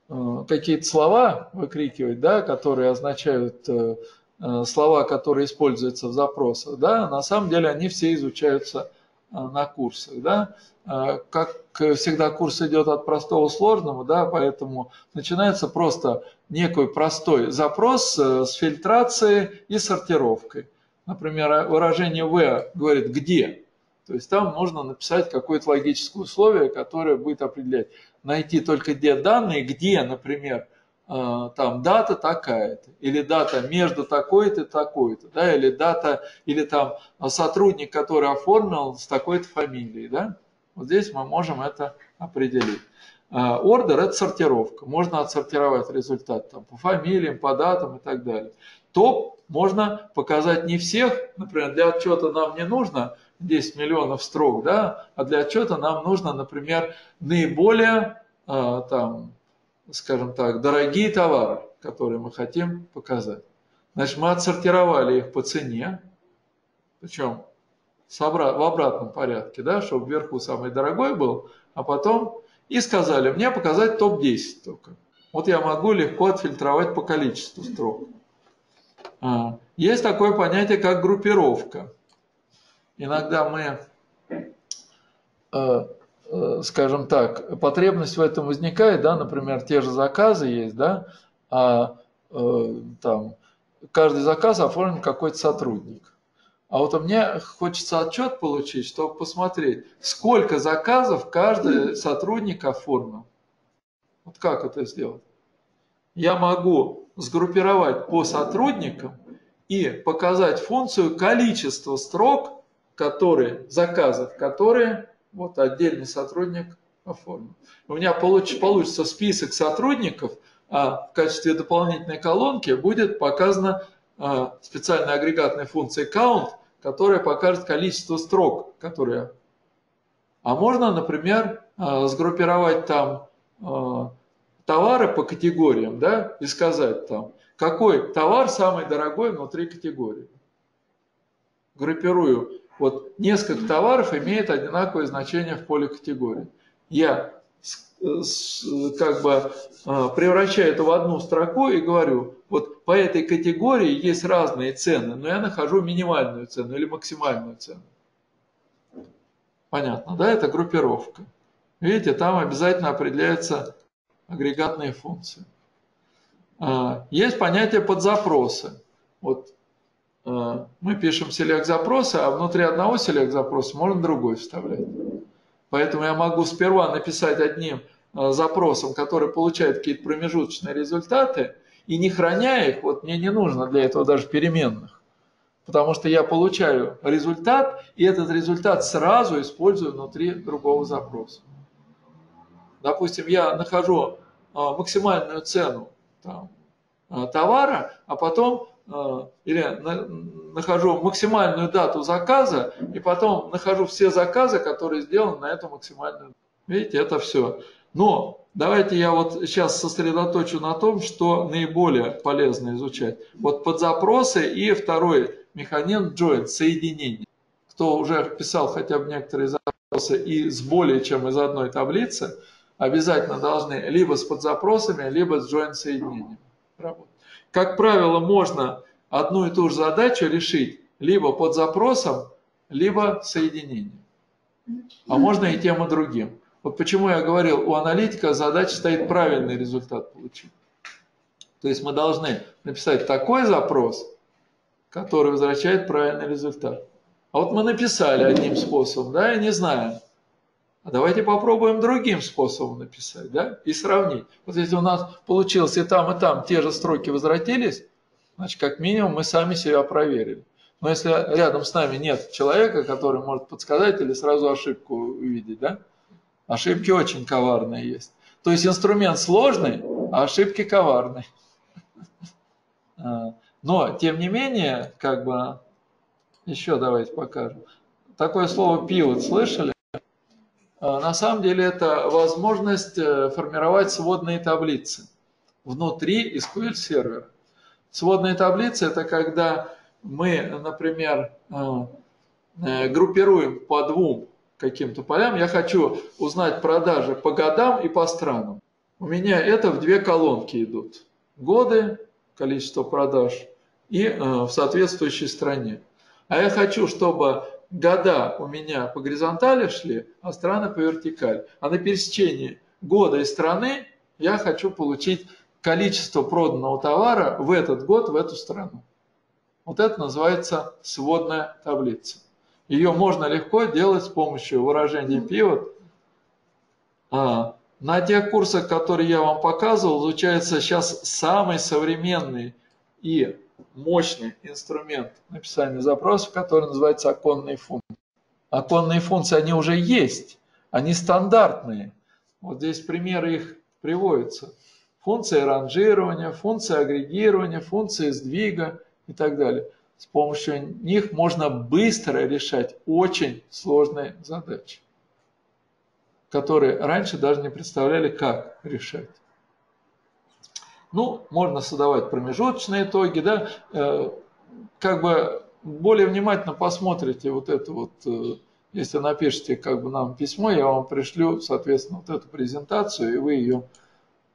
S1: э, какие-то слова выкрикивать, да, которые означают э, э, слова, которые используются в запросах. Да, на самом деле они все изучаются на курсах. Да. Как всегда курс идет от простого к сложному, да, поэтому начинается просто некий простой запрос э, с фильтрацией и сортировкой. Например, выражение «в» говорит «где?». То есть там нужно написать какое-то логическое условие, которое будет определять, найти только где данные, где, например, э, там дата такая-то, или дата между такой-то и такой-то, да, или дата, или там сотрудник, который оформил с такой-то фамилией, да. Вот здесь мы можем это определить. ордер – это сортировка. Можно отсортировать результат там, по фамилиям, по датам и так далее. Топ можно показать не всех, например, для отчета нам не нужно 10 миллионов строк, да, а для отчета нам нужно, например, наиболее, там, скажем так, дорогие товары, которые мы хотим показать. Значит, мы отсортировали их по цене, причем в обратном порядке, да, чтобы вверху самый дорогой был, а потом и сказали, мне показать топ-10 только. Вот я могу легко отфильтровать по количеству строк. А, есть такое понятие, как группировка. Иногда мы, э, скажем так, потребность в этом возникает, да, например, те же заказы есть, да, а э, там каждый заказ оформлен какой-то сотрудник. А вот мне хочется отчет получить, чтобы посмотреть, сколько заказов каждый сотрудник оформил. Вот как это сделать? Я могу сгруппировать по сотрудникам и показать функцию количество строк, которые, заказов, которые вот отдельный сотрудник оформил. У меня получ, получится список сотрудников, а в качестве дополнительной колонки будет показана а, специальная агрегатная функция count, которая покажет количество строк, которые... А можно, например, а, сгруппировать там а, товары по категориям, да, и сказать там, какой товар самый дорогой внутри категории. Группирую. Вот несколько товаров имеет одинаковое значение в поле категории. Я как бы а, превращаю это в одну строку и говорю, вот по этой категории есть разные цены, но я нахожу минимальную цену или максимальную цену. Понятно, да? Это группировка. Видите, там обязательно определяются агрегатные функции. А, есть понятие подзапроса. Вот мы пишем select запросы, а внутри одного select запроса можно другой вставлять. Поэтому я могу сперва написать одним э, запросом, который получает какие-то промежуточные результаты, и не храня их, вот мне не нужно для этого даже переменных. Потому что я получаю результат, и этот результат сразу использую внутри другого запроса. Допустим, я нахожу э, максимальную цену там, э, товара, а потом или нахожу максимальную дату заказа и потом нахожу все заказы, которые сделаны на эту максимальную. Видите, это все. Но давайте я вот сейчас сосредоточу на том, что наиболее полезно изучать. Вот под запросы и второй механизм join, соединение. Кто уже писал хотя бы некоторые запросы и с более чем из одной таблицы, обязательно должны либо с подзапросами, либо с join соединением работать. Как правило, можно одну и ту же задачу решить либо под запросом, либо соединением. А можно и тем, и другим. Вот почему я говорил, у аналитика задача стоит правильный результат получить. То есть мы должны написать такой запрос, который возвращает правильный результат. А вот мы написали одним способом, да, и не знаем. А давайте попробуем другим способом написать, да, и сравнить. Вот если у нас получилось и там, и там те же строки возвратились, значит, как минимум мы сами себя проверили. Но если рядом с нами нет человека, который может подсказать или сразу ошибку увидеть, да, ошибки очень коварные есть. То есть инструмент сложный, а ошибки коварные. А, но, тем не менее, как бы, еще давайте покажем. Такое слово pivot слышали? А, на самом деле это возможность э, формировать сводные таблицы внутри SQL сервера. Сводные таблицы – это когда мы, например, э, э, группируем по двум каким-то полям. Я хочу узнать продажи по годам и по странам. У меня это в две колонки идут. Годы, количество продаж и в соответствующей стране. А я хочу, чтобы года у меня по горизонтали шли, а страны по вертикали. А на пересечении года и страны я хочу получить количество проданного товара в этот год в эту страну. Вот это называется сводная таблица. Ее можно легко делать с помощью выражения pivot. А, на тех курсах, которые я вам показывал, изучается сейчас самый современный и мощный инструмент написания запросов, который называется оконные функции. Оконные функции, они уже есть, они стандартные, Вот здесь примеры их приводятся. Функции ранжирования, функции агрегирования, функции сдвига и так далее. С помощью них можно быстро решать очень сложные задачи, которые раньше даже не представляли, как решать. Ну, можно создавать промежуточные итоги, да, э, как бы более внимательно посмотрите вот это вот, э, если напишите как бы нам письмо, я вам пришлю, соответственно, вот эту презентацию, и вы ее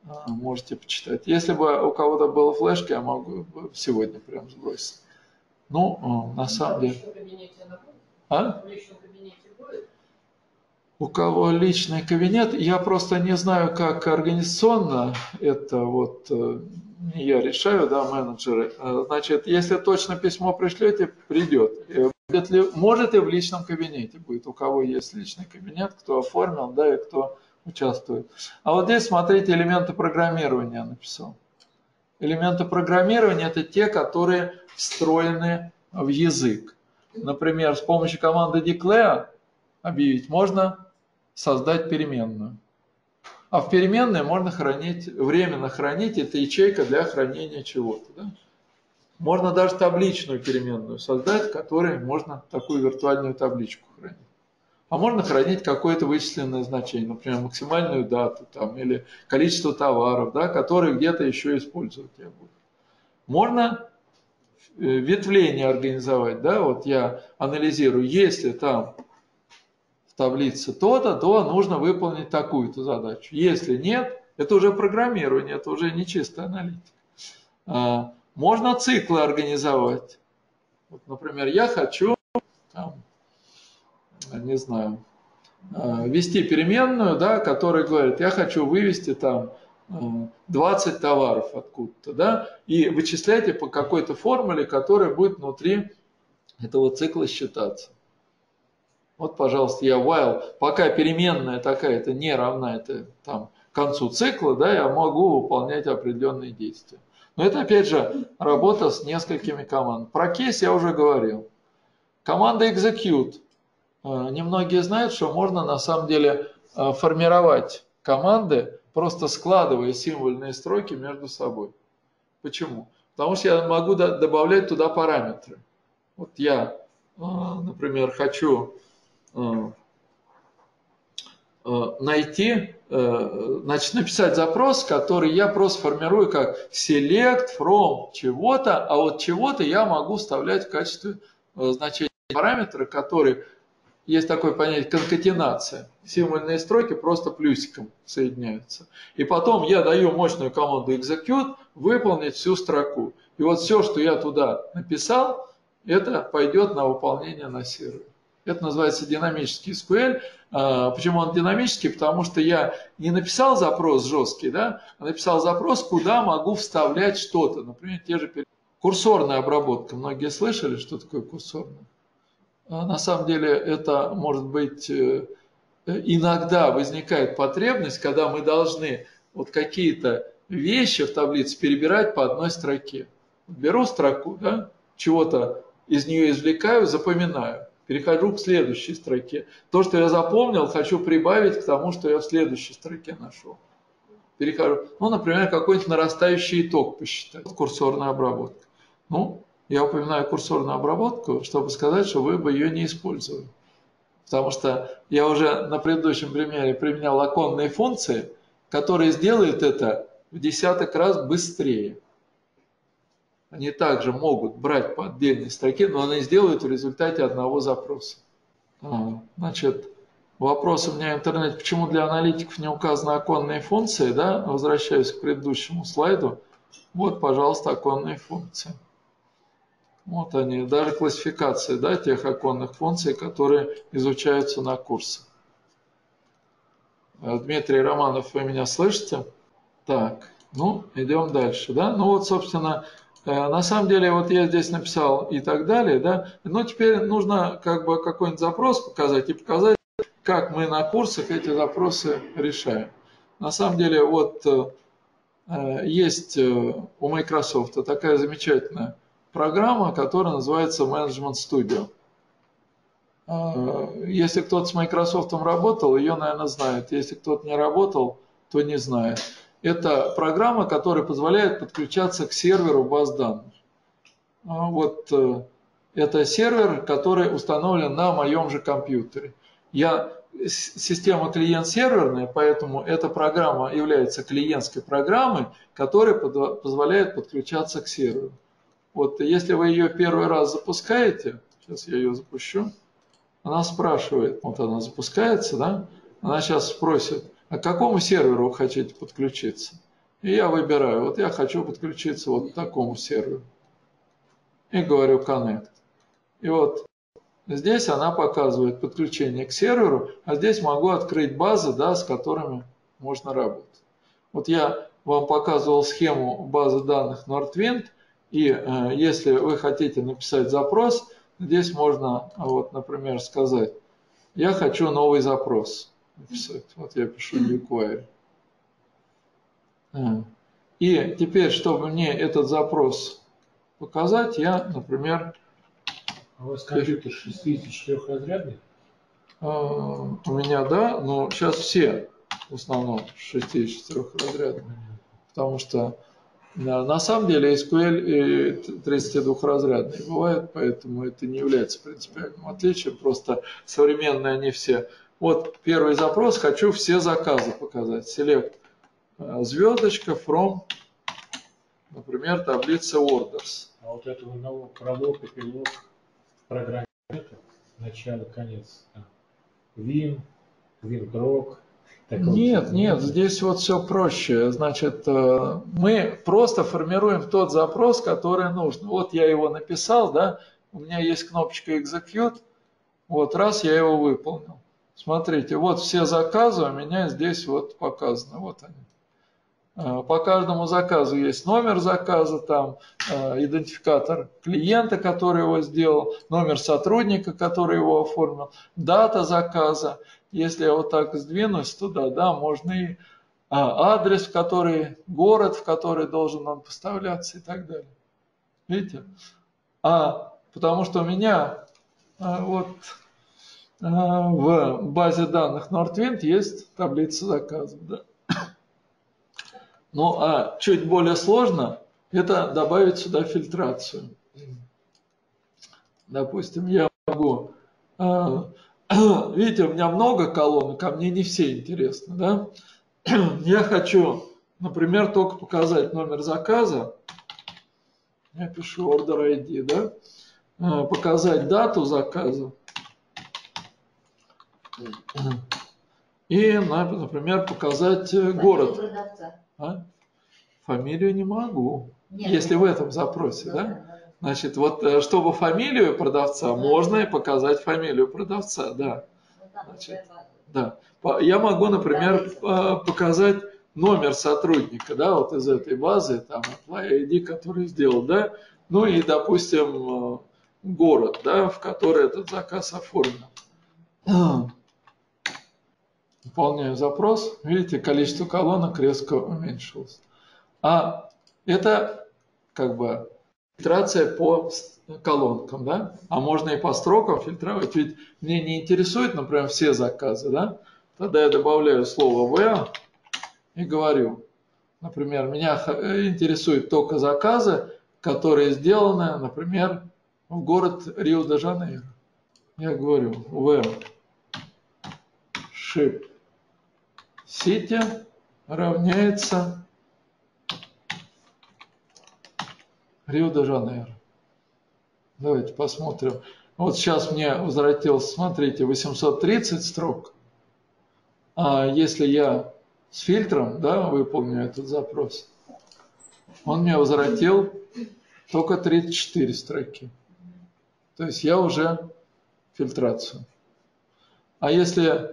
S1: э, можете почитать. Если бы у кого-то была флешка, я могу сегодня прям сбросить. Ну, на самом деле... А? У кого личный кабинет, я просто не знаю, как организационно это вот э, я решаю, да, менеджеры. Э, значит, если точно письмо пришлете, придет. Будет ли, может и в личном кабинете будет, у кого есть личный кабинет, кто оформил, да, и кто участвует. А вот здесь, смотрите, элементы программирования написал. Элементы программирования – это те, которые встроены в язык. Например, с помощью команды declare объявить можно создать переменную. А в переменной можно хранить, временно хранить, это ячейка для хранения чего-то. Да? Можно даже табличную переменную создать, в которой можно такую виртуальную табличку хранить. А можно хранить какое-то вычисленное значение, например, максимальную дату там, или количество товаров, да, которые где-то еще использовать я буду. Можно э, ветвление организовать, да, вот я анализирую, если там в таблице то-то, то нужно выполнить такую-то задачу. Если нет, это уже программирование, это уже не чистая аналитика. А, можно циклы организовать. Вот, например, я хочу, там, не знаю, а, ввести переменную, да, которая говорит, я хочу вывести там 20 товаров откуда-то, да, и вычисляйте по какой-то формуле, которая будет внутри этого цикла считаться. Вот, пожалуйста, я while, пока переменная такая-то не равна это, там, концу цикла, да, я могу выполнять определенные действия. Но это, опять же, работа с несколькими командами. Про кейс я уже говорил. Команда execute. Э, немногие знают, что можно на самом деле э, формировать команды, просто складывая символьные строки между собой. Почему? Потому что я могу добавлять туда параметры. Вот я, э, например, хочу найти, э, значит, написать запрос, который я просто формирую как select from чего-то, а вот чего-то я могу вставлять в качестве значения параметра, который есть такое понятие конкатенация. Символьные строки просто плюсиком соединяются. И потом я даю мощную команду execute выполнить всю строку. И вот все, что я туда написал, это пойдет на выполнение на сервере. Это называется динамический SQL. А, почему он динамический? Потому что я не написал запрос жесткий, да, а написал запрос, куда могу вставлять что-то. Например, те же курсорная обработка. Многие слышали, что такое курсорная? А, на самом деле это может быть э, иногда возникает потребность, когда мы должны вот какие-то вещи в таблице перебирать по одной строке. Беру строку, да, чего-то из нее извлекаю, запоминаю перехожу к следующей строке. То, что я запомнил, хочу прибавить к тому, что я в следующей строке нашел. Перехожу. Ну, например, какой-нибудь нарастающий итог посчитать. Курсорная обработка. Ну, я упоминаю курсорную обработку, чтобы сказать, что вы бы ее не использовали. Потому что я уже на предыдущем примере применял оконные функции, которые сделают это в десяток раз быстрее. Они также могут брать по отдельной строке, но они сделают в результате одного запроса. А, значит, вопрос у меня в интернете, почему для аналитиков не указаны оконные функции, да, возвращаюсь к предыдущему слайду. Вот, пожалуйста, оконные функции. Вот они, даже классификация да, тех оконных функций, которые изучаются на курсах. Дмитрий Романов, вы меня слышите? Так, ну, идем дальше, да. Ну вот, собственно, Э, на самом деле, вот я здесь написал и так далее, да, но теперь нужно как бы какой-нибудь запрос показать и показать, как мы на курсах эти запросы решаем. На самом деле, вот э, есть э, у Microsoft такая замечательная программа, которая называется Management Studio. Если кто-то с Microsoft работал, ее, наверное, знает. Если кто-то не работал, то не знает. Это программа, которая позволяет подключаться к серверу баз данных. Вот э, это сервер, который установлен на моем же компьютере. Я система клиент-серверная, поэтому эта программа является клиентской программой, которая позволяет подключаться к серверу. Вот если вы ее первый раз запускаете, сейчас я ее запущу, она спрашивает, вот она запускается, да, она сейчас спросит, а к какому серверу вы хотите подключиться? И я выбираю, вот я хочу подключиться вот к такому серверу. И говорю Connect. И вот здесь она показывает подключение к серверу, а здесь могу открыть базы, да, с которыми можно работать. Вот я вам показывал схему базы данных Nordwind, и э, если вы хотите написать запрос, здесь можно, вот, например, сказать, я хочу новый запрос. Вот я пишу query. Э, и теперь, чтобы мне этот запрос показать, я, например,
S2: а у вас компьютер 64-разрядный?
S1: А, у меня, да, но сейчас все в основном 64-разрядные. Потому что на самом деле SQL 32-разрядный бывает, поэтому это не является принципиальным отличием, просто современные они все. Вот первый запрос, хочу все заказы показать. Select а, звездочка from, например, таблица orders.
S2: А вот этого нового пролог, эпилог программе это начало, конец. Вин, виндрок.
S1: Нет, нет, здесь вот все проще. Значит, э, мы просто формируем тот запрос, который нужен. Вот я его написал, да, у меня есть кнопочка execute, вот раз я его выполнил. Смотрите, вот все заказы у меня здесь вот показаны, вот они. Э, по каждому заказу есть номер заказа, там э, идентификатор клиента, который его сделал, номер сотрудника, который его оформил, дата заказа. Если я вот так сдвинусь туда, да, можно и а, адрес, в который, город, в который должен он поставляться и так далее. Видите? А потому что у меня вот в базе данных Nordwind есть таблица заказов. Да? Ну а чуть более сложно это добавить сюда фильтрацию. Допустим, я могу... А, видите, у меня много колонок, а мне не все интересны. Да? Я хочу, например, только показать номер заказа. Я пишу order ID, да? А, показать дату заказа. И, например, показать город. А? Фамилию не могу. Нет, если нет. в этом запросе, да? да? Значит, вот э, чтобы фамилию продавца, да. можно и показать фамилию продавца, да. Значит, да. Я могу, например, показать номер сотрудника, да, вот из этой базы, там, ID, который сделал, да, ну и, допустим, э, город, да, в который этот заказ оформлен. Выполняю запрос. Видите, количество колонок резко уменьшилось. А это как бы фильтрация по колонкам, да? А можно и по строкам фильтровать. Ведь мне не интересует, например, все заказы, да? Тогда я добавляю слово «в» и говорю, например, меня интересуют только заказы, которые сделаны, например, в город Рио-де-Жанейро. Я говорю «в» ship Сити равняется Рио-де-Жанейро. Давайте посмотрим. Вот сейчас мне возвратилось, смотрите, 830 строк. А если я с фильтром да, выполню этот запрос, он мне возвратил только 34 строки. То есть я уже фильтрацию. А если,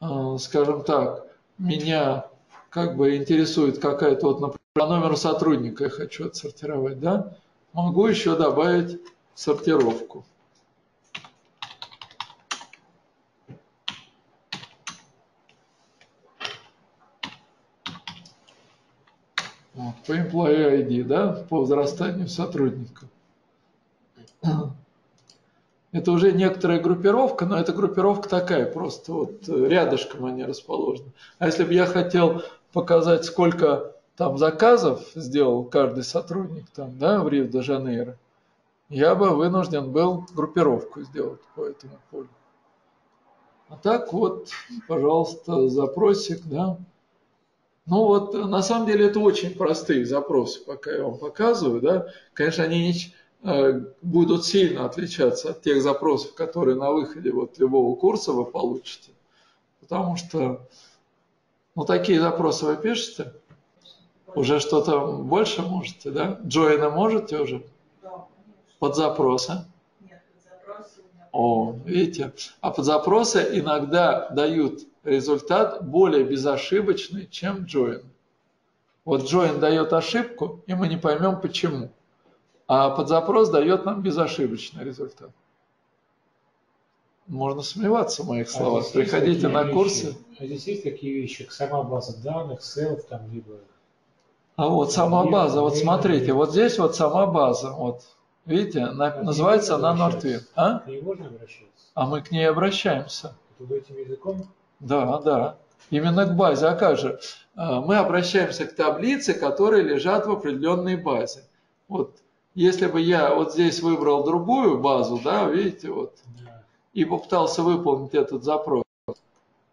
S1: э, скажем так, меня как бы интересует какая-то, вот, например, по номеру сотрудника я хочу отсортировать, да, могу еще добавить сортировку. Вот, по employee ID, да, по возрастанию сотрудника. Это уже некоторая группировка, но эта группировка такая, просто вот рядышком они расположены. А если бы я хотел показать, сколько там заказов сделал каждый сотрудник там, да, в Рио-де-Жанейро, я бы вынужден был группировку сделать по этому полю. А так вот, пожалуйста, запросик, да. Ну вот, на самом деле это очень простые запросы, пока я вам показываю, да. Конечно, они не, э, будут сильно отличаться от тех запросов, которые на выходе вот любого курса вы получите. Потому что, ну, такие запросы вы пишете, уже что-то больше можете, да? Джоина можете уже? Да, Под запросы? О, видите? А под запросы иногда дают результат более безошибочный, чем join. Вот join дает ошибку, и мы не поймем почему. А под запрос дает нам безошибочный результат. Можно сомневаться в моих а словах. А Приходите на вещи, курсы.
S2: А здесь есть такие вещи, как сама база данных, селф, там, либо...
S1: А вот сама база, вот смотрите, вот здесь вот сама база, вот Видите, она, а называется она Нортвин.
S2: А? К ней можно обращаться?
S1: А мы к ней обращаемся.
S2: Это этим языком?
S1: Да, да. Именно к базе. А как же? А, мы обращаемся к таблице, которые лежат в определенной базе. Вот если бы я вот здесь выбрал другую базу, да, видите, вот, и попытался выполнить этот запрос,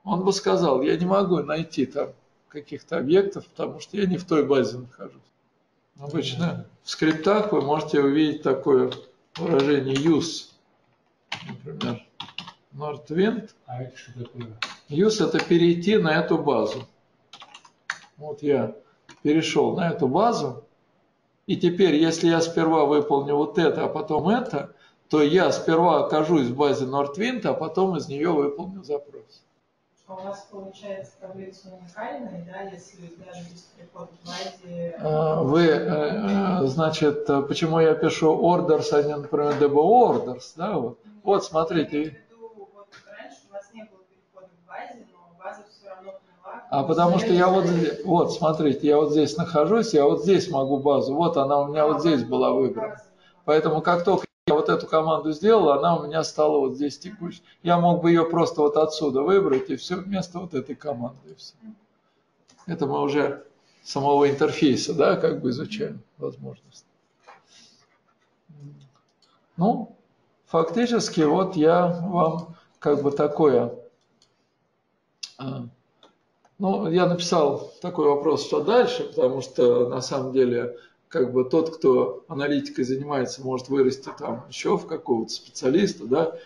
S1: он бы сказал, я не могу найти там каких-то объектов, потому что я не в той базе нахожусь. Обычно в скриптах вы можете увидеть такое выражение use. Например, Northwind.
S2: А это что такое?
S1: Use это перейти на эту базу. Вот я перешел на эту базу. И теперь, если я сперва выполню вот это, а потом это, то я сперва окажусь в базе Northwind, а потом из нее выполню запрос.
S5: А у вас получается таблица уникальная, да, если даже без перехода в базе... А,
S1: вы, э, э, значит, почему я пишу orders, а не, например, DB orders, да, вот. Вот, смотрите. А потому что я вот, вот, смотрите, я вот здесь нахожусь, я вот здесь могу базу, вот она у меня вот здесь была выбрана. Поэтому как только я вот эту команду сделал, она у меня стала вот здесь текущей. Я мог бы ее просто вот отсюда выбрать и все вместо вот этой команды. Все. Это мы уже самого интерфейса, да, как бы изучаем возможность. Ну, фактически вот я вам как бы такое, а, ну, я написал такой вопрос, что дальше, потому что на самом деле как бы тот, кто аналитикой занимается, может вырасти там еще в какого-то специалиста, да,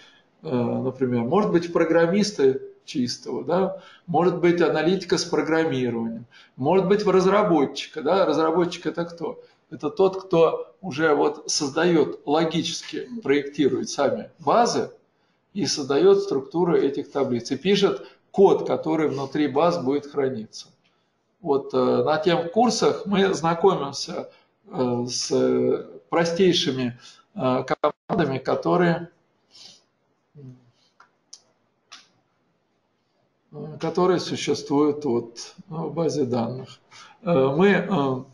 S1: э, например, может быть в программиста чистого, да, может быть аналитика с программированием, может быть в разработчика, да, разработчик это кто? Это тот, кто уже вот создает логически, проектирует сами базы и создает структуру этих таблиц и пишет код, который внутри баз будет храниться. Вот э, на тем курсах мы знакомимся Э, с простейшими э, командами, которые, которые существуют вот в базе данных. Мы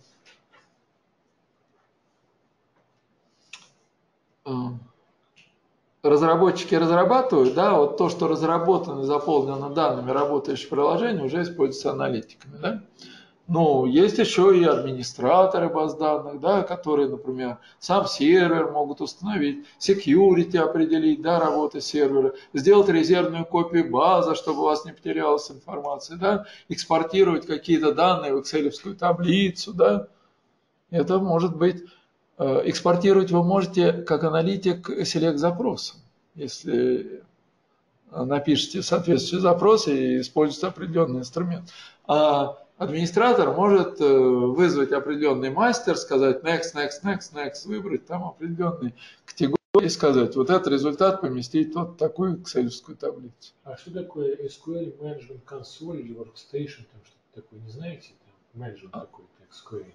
S1: разработчики разрабатывают, да, вот то, что разработано и заполнено данными работающих приложений, уже используется аналитиками, да. Ну, есть еще и администраторы баз данных, да, которые, например, сам сервер могут установить, security определить, да, работы сервера, сделать резервную копию базы, чтобы у вас не потерялась информация, да, экспортировать какие-то данные в excel таблицу, да. Это может быть, экспортировать вы можете как аналитик select запроса, если напишите соответствующий запрос и используете определенный инструмент. А администратор может э, вызвать определенный мастер, сказать next, next, next, next, выбрать там определенные категории и сказать, вот этот результат поместить вот в такую excel таблицу.
S2: А что такое SQL Management Console или Workstation, там что-то такое, не знаете? Там менеджмент а, такой-то SQL.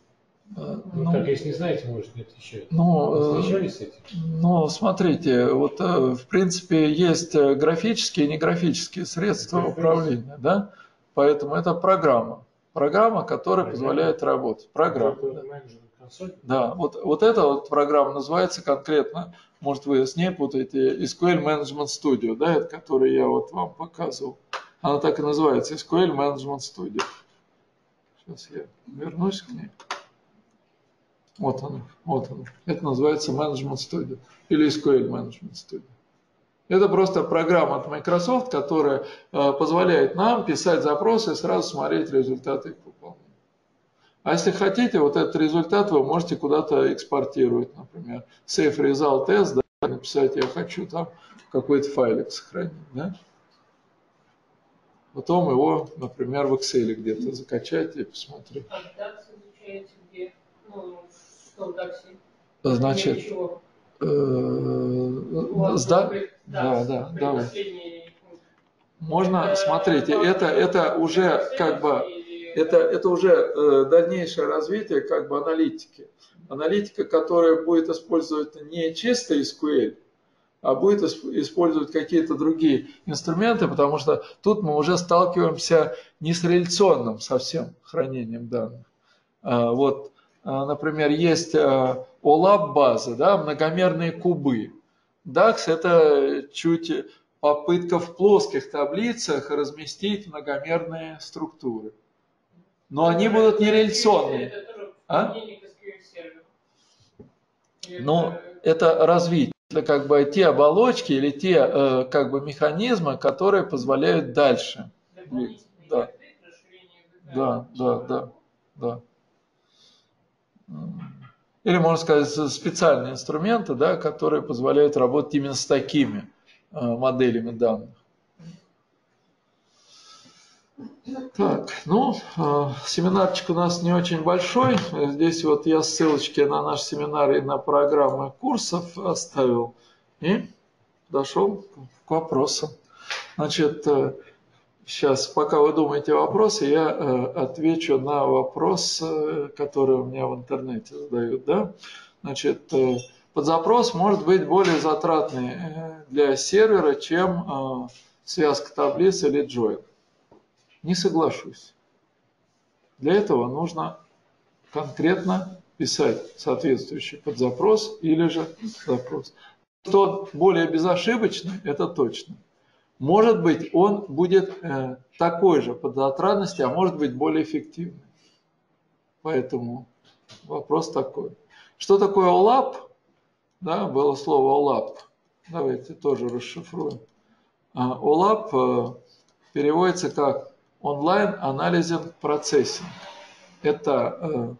S2: А, ну, ну, так, если не знаете, может, не отвечать.
S1: Ну, встречались с этим? Ну, смотрите, вот э, в принципе есть э, графические и неграфические средства управления, да? Поэтому это программа. Программа, которая позволяет работать. Программа. Да. Да, вот, вот эта вот программа называется конкретно, может вы с ней путаете, SQL Management Studio, да, это который я вот вам показывал. Она так и называется, SQL Management Studio. Сейчас я вернусь к ней. Вот она, вот она. Это называется Management Studio или SQL Management Studio. Это просто программа от Microsoft, которая э, позволяет нам писать запросы и сразу смотреть результаты их выполнения. А если хотите, вот этот результат вы можете куда-то экспортировать, например, save result test, да, написать, я хочу там какой-то файлик сохранить, да? Потом его, например, в Excel где-то закачать и посмотреть.
S4: А DAX изучаете где? Ну, что?
S1: Значит,
S4: Э,
S1: да, да, да, давай. Можно, смотрите, это, это уже как бы, это, это уже э, дальнейшее развитие как бы аналитики. Аналитика, которая будет использовать не чисто SQL, а будет использовать какие-то другие инструменты, потому что тут мы уже сталкиваемся не с реляционным совсем хранением данных. А, вот, например, есть а, OLAP базы, да, многомерные кубы. DAX это чуть попытка в плоских таблицах разместить многомерные структуры. Но они будут нереляционные. А? Ну, это развитие. Это как бы те оболочки или те э, как бы механизмы, которые позволяют дальше. Да. Да, да, да, да или, можно сказать, специальные инструменты, да, которые позволяют работать именно с такими э, моделями данных. Так, ну, э, семинарчик у нас не очень большой. Здесь вот я ссылочки на наш семинар и на программы курсов оставил. И дошел к вопросам. Значит, э, Сейчас, пока вы думаете вопросы, я э, отвечу на вопрос, э, который у меня в интернете задают. Да? Значит, э, под запрос может быть более затратный для сервера, чем связка таблиц или join. Не соглашусь. Для этого нужно конкретно писать соответствующий подзапрос или же запрос. Что более безошибочный, это точно. Может быть, он будет э, такой же по затратности, а может быть более эффективный. Поэтому вопрос такой. Что такое OLAP? Да, было слово OLAP. Давайте тоже расшифруем. OLAP э, переводится как онлайн анализинг процессинг. Это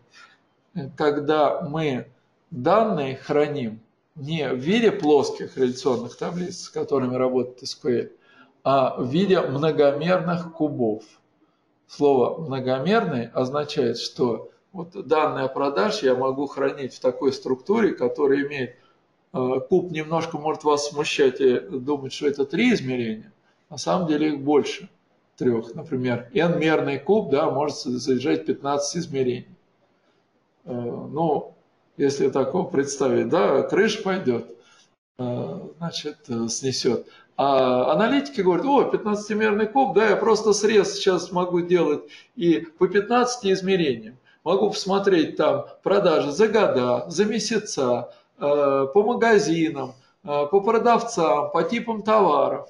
S1: э, когда мы данные храним не в виде плоских реляционных таблиц, с которыми работает SQL, а в виде многомерных кубов. Слово «многомерный» означает, что вот данные продаж я могу хранить в такой структуре, которая имеет э, куб немножко может вас смущать и думать, что это три измерения, на самом деле их больше трех. Например, n-мерный куб да, может содержать 15 измерений. Э, ну, если такого представить, да, крыша пойдет, э, значит, снесет. А аналитики говорят, о, 15-мерный куб, да, я просто срез сейчас могу делать и по 15 измерениям. Могу посмотреть там продажи за года, за месяца, э, по магазинам, э, по продавцам, по типам товаров.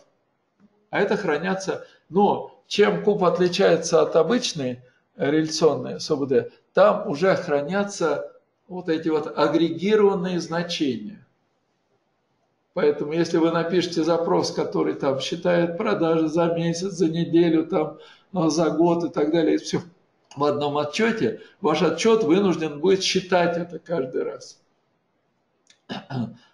S1: А это хранятся. Но чем куб отличается от обычной реляционной СУБД, там уже хранятся вот эти вот агрегированные значения. Поэтому, если вы напишете запрос, который там считает продажи за месяц, за неделю, там, ну, за год и так далее, все в одном отчете, ваш отчет вынужден будет считать это каждый раз.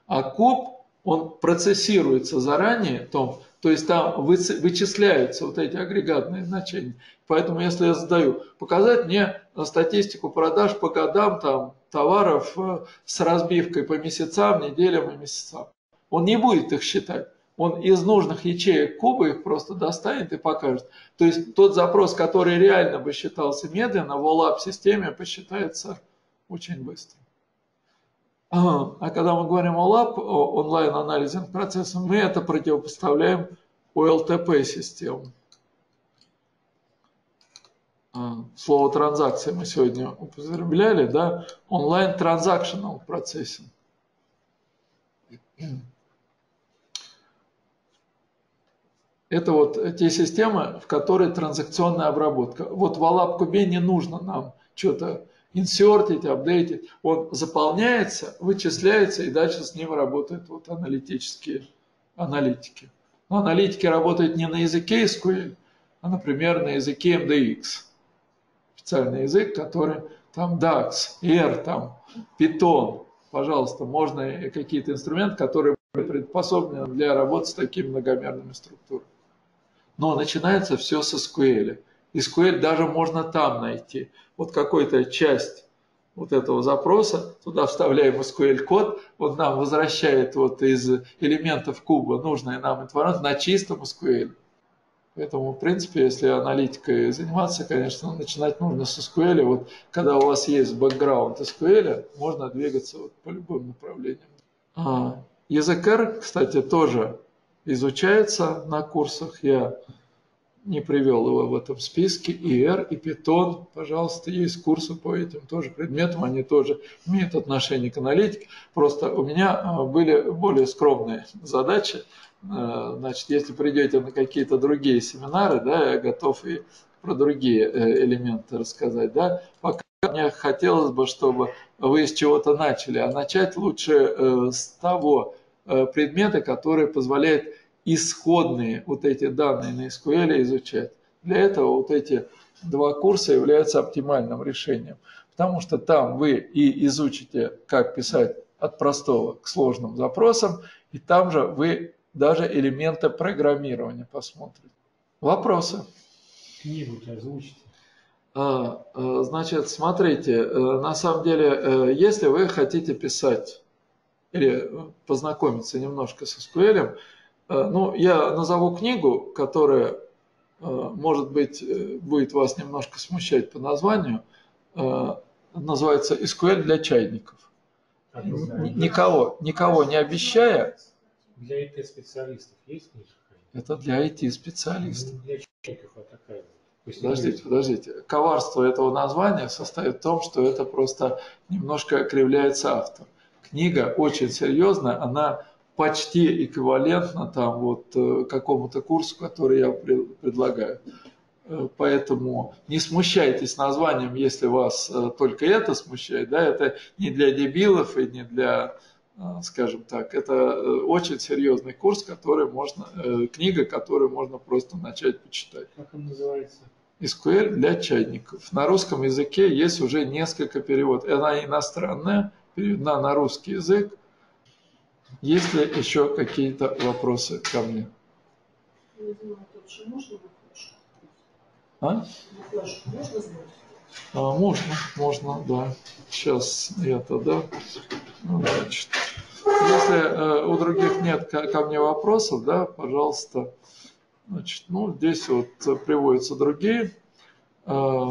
S1: А куб, он процессируется заранее, том, то есть там вычисляются вот эти агрегатные значения. Поэтому, если я задаю, показать мне статистику продаж по годам там, товаров э, с разбивкой по месяцам, неделям и месяцам. Он не будет их считать. Он из нужных ячеек куба их просто достанет и покажет. То есть тот запрос, который реально бы считался медленно, в OLAP-системе посчитается очень быстро. А когда мы говорим о о онлайн-анализинг процесса, мы это противопоставляем OLTP-систему. слово транзакции мы сегодня употребляли, да, онлайн transactional процессинг. Это вот те системы, в которой транзакционная обработка. Вот в AlapCube не нужно нам что-то инсертить, апдейтить. Он заполняется, вычисляется, и дальше с ним работают вот аналитические аналитики. Но аналитики работают не на языке SQL, а, например, на языке MDX. Специальный язык, который там DAX, R, там, Python. Пожалуйста, можно какие-то инструменты, которые приспособлены для работы с такими многомерными структурами. Но начинается все с SQL. SQL даже можно там найти. Вот какая-то часть вот этого запроса, туда вставляем SQL-код, он нам возвращает вот из элементов куба нужные нам информацию на чистом SQL. Поэтому, в принципе, если аналитикой заниматься, конечно, начинать нужно с SQL. Вот когда у вас есть бэкграунд SQL, можно двигаться вот по любым направлениям. А, язык R, кстати, тоже изучается на курсах. Я не привел его в этом списке. И R, и Python, пожалуйста, есть курсы по этим тоже предметам, они тоже имеют отношение к аналитике. Просто у меня а, были более скромные задачи. А, значит, если придете на какие-то другие семинары, да, я готов и про другие э, элементы рассказать, да. Пока мне хотелось бы, чтобы вы с чего-то начали, а начать лучше э, с того э, предмета, который позволяет исходные вот эти данные на SQL изучать. Для этого вот эти два курса являются оптимальным решением, потому что там вы и изучите, как писать от простого к сложным запросам, и там же вы даже элементы программирования посмотрите. Вопросы?
S2: Книгу-то озвучите.
S1: А, а, значит, смотрите, э, на самом деле, э, если вы хотите писать или познакомиться немножко с SQL, Э, ну, я назову книгу, которая, э, может быть, э, будет вас немножко смущать по названию. Называется «SQL для чайников». Никого, никого не обещая.
S2: Для IT-специалистов есть книжка?
S1: Это для IT-специалистов.
S2: Ну, для чайников вот такая.
S1: Подождите, подождите. Коварство этого названия состоит в том, что это просто немножко кривляется автор. Книга очень серьезная, она почти эквивалентно там вот э, какому-то курсу, который я предлагаю. Э, поэтому не смущайтесь названием, если вас э, только это смущает. Да? Это не для дебилов и не для, скажем так, это очень серьезный курс, который можно, книга, которую можно просто начать почитать.
S2: Как он называется?
S1: SQL для чайников. На русском языке есть уже несколько переводов. Она иностранная, переведена на русский язык. Есть ли еще какие-то вопросы ко мне? А? а? Можно, можно, да. Сейчас это, да. Ну, значит, если э, у других нет ко, ко мне вопросов, да, пожалуйста. Значит, ну, здесь вот приводятся другие, э,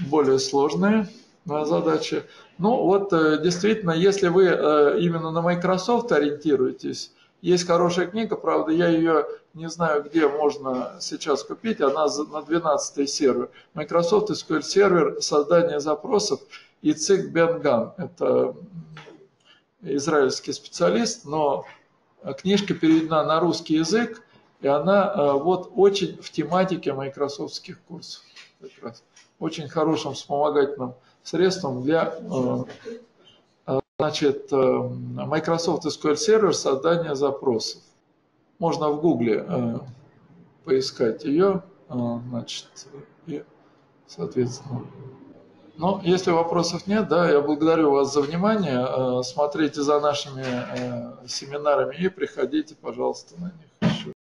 S1: более сложные э, задачи. Ну вот э, действительно, если вы э, именно на Microsoft ориентируетесь, есть хорошая книга, правда, я ее не знаю, где можно сейчас купить, она на 12 сервер. Microsoft SQL сервер, создание запросов и Цик Бенган. Это израильский специалист, но книжка переведена на русский язык, и она э, вот очень в тематике майкрософтских курсов. Как раз. Очень хорошим вспомогательным средством для э, э, значит, э, Microsoft SQL Server создания запросов. Можно в Гугле поискать ее, значит, и, соответственно. Но если вопросов нет, да, я благодарю вас за внимание. Смотрите за нашими семинарами и приходите, пожалуйста, на них.